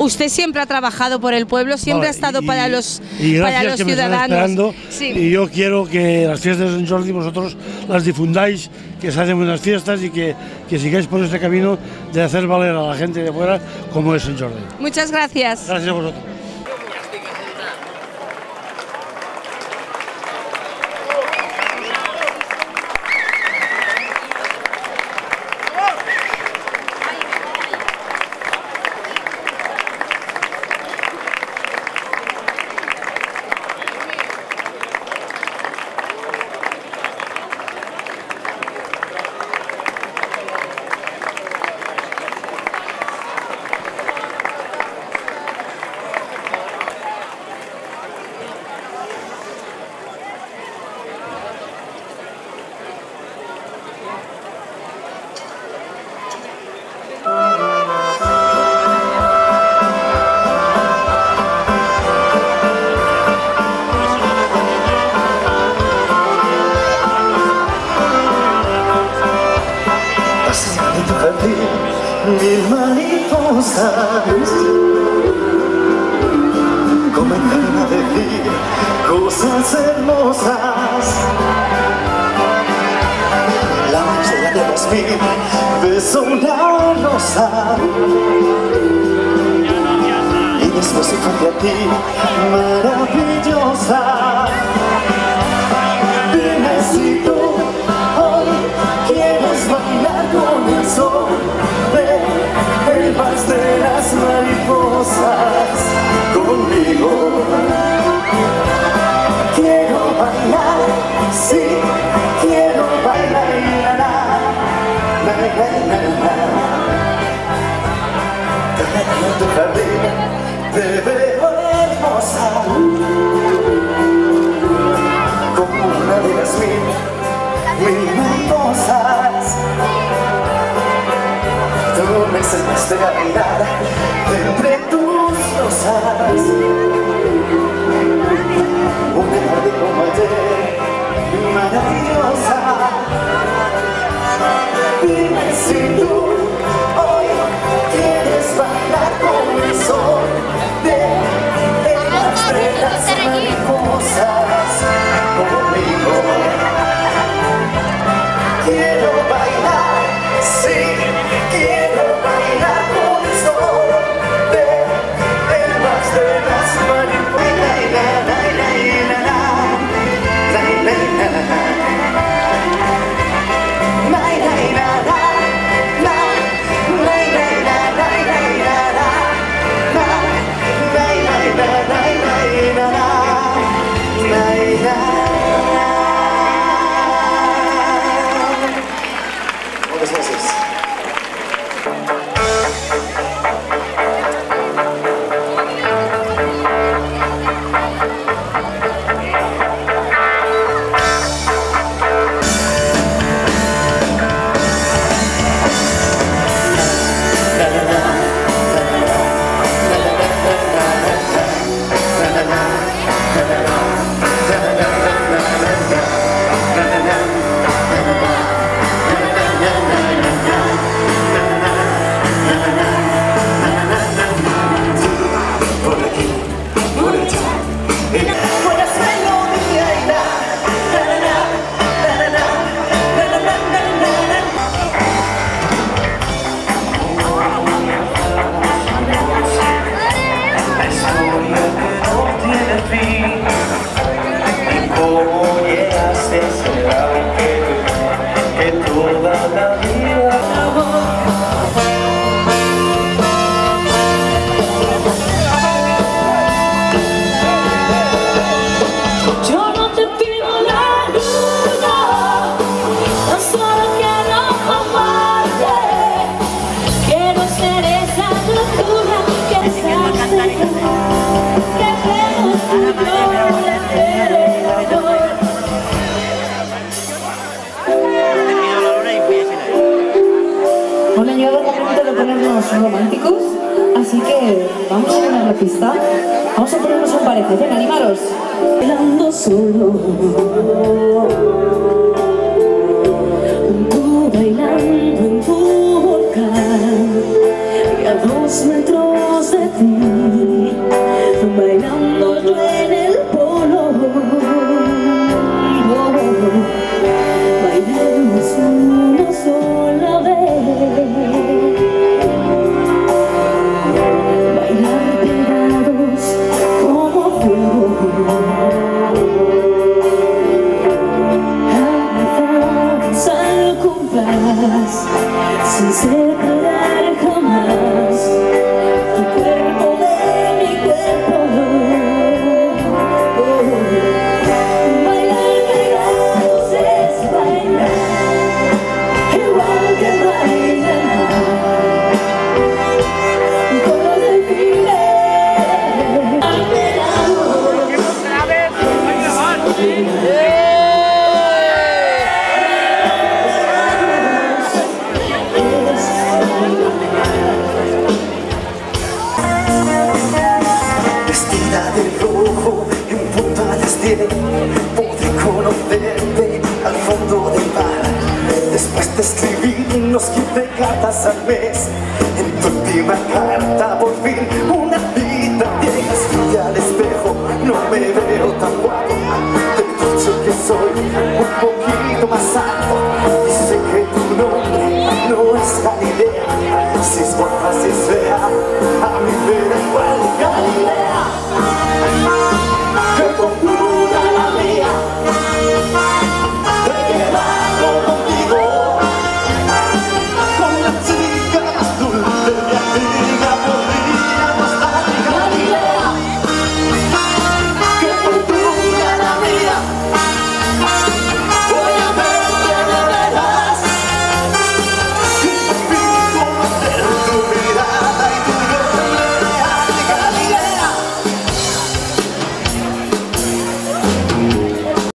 Speaker 1: Usted siempre ha trabajado por el pueblo, siempre
Speaker 15: Vale,
Speaker 1: ha estado
Speaker 15: y-
Speaker 1: para los,
Speaker 15: Y
Speaker 1: para los
Speaker 15: que
Speaker 1: ciudadanos. Sí.
Speaker 15: Y yo quiero que las fiestas de San Jordi vosotros las difundáis, que se hacen buenas fiestas y que, que sigáis por este camino de hacer valer a la gente de fuera como es San Jordi.
Speaker 1: Muchas gracias.
Speaker 15: Gracias a vosotros.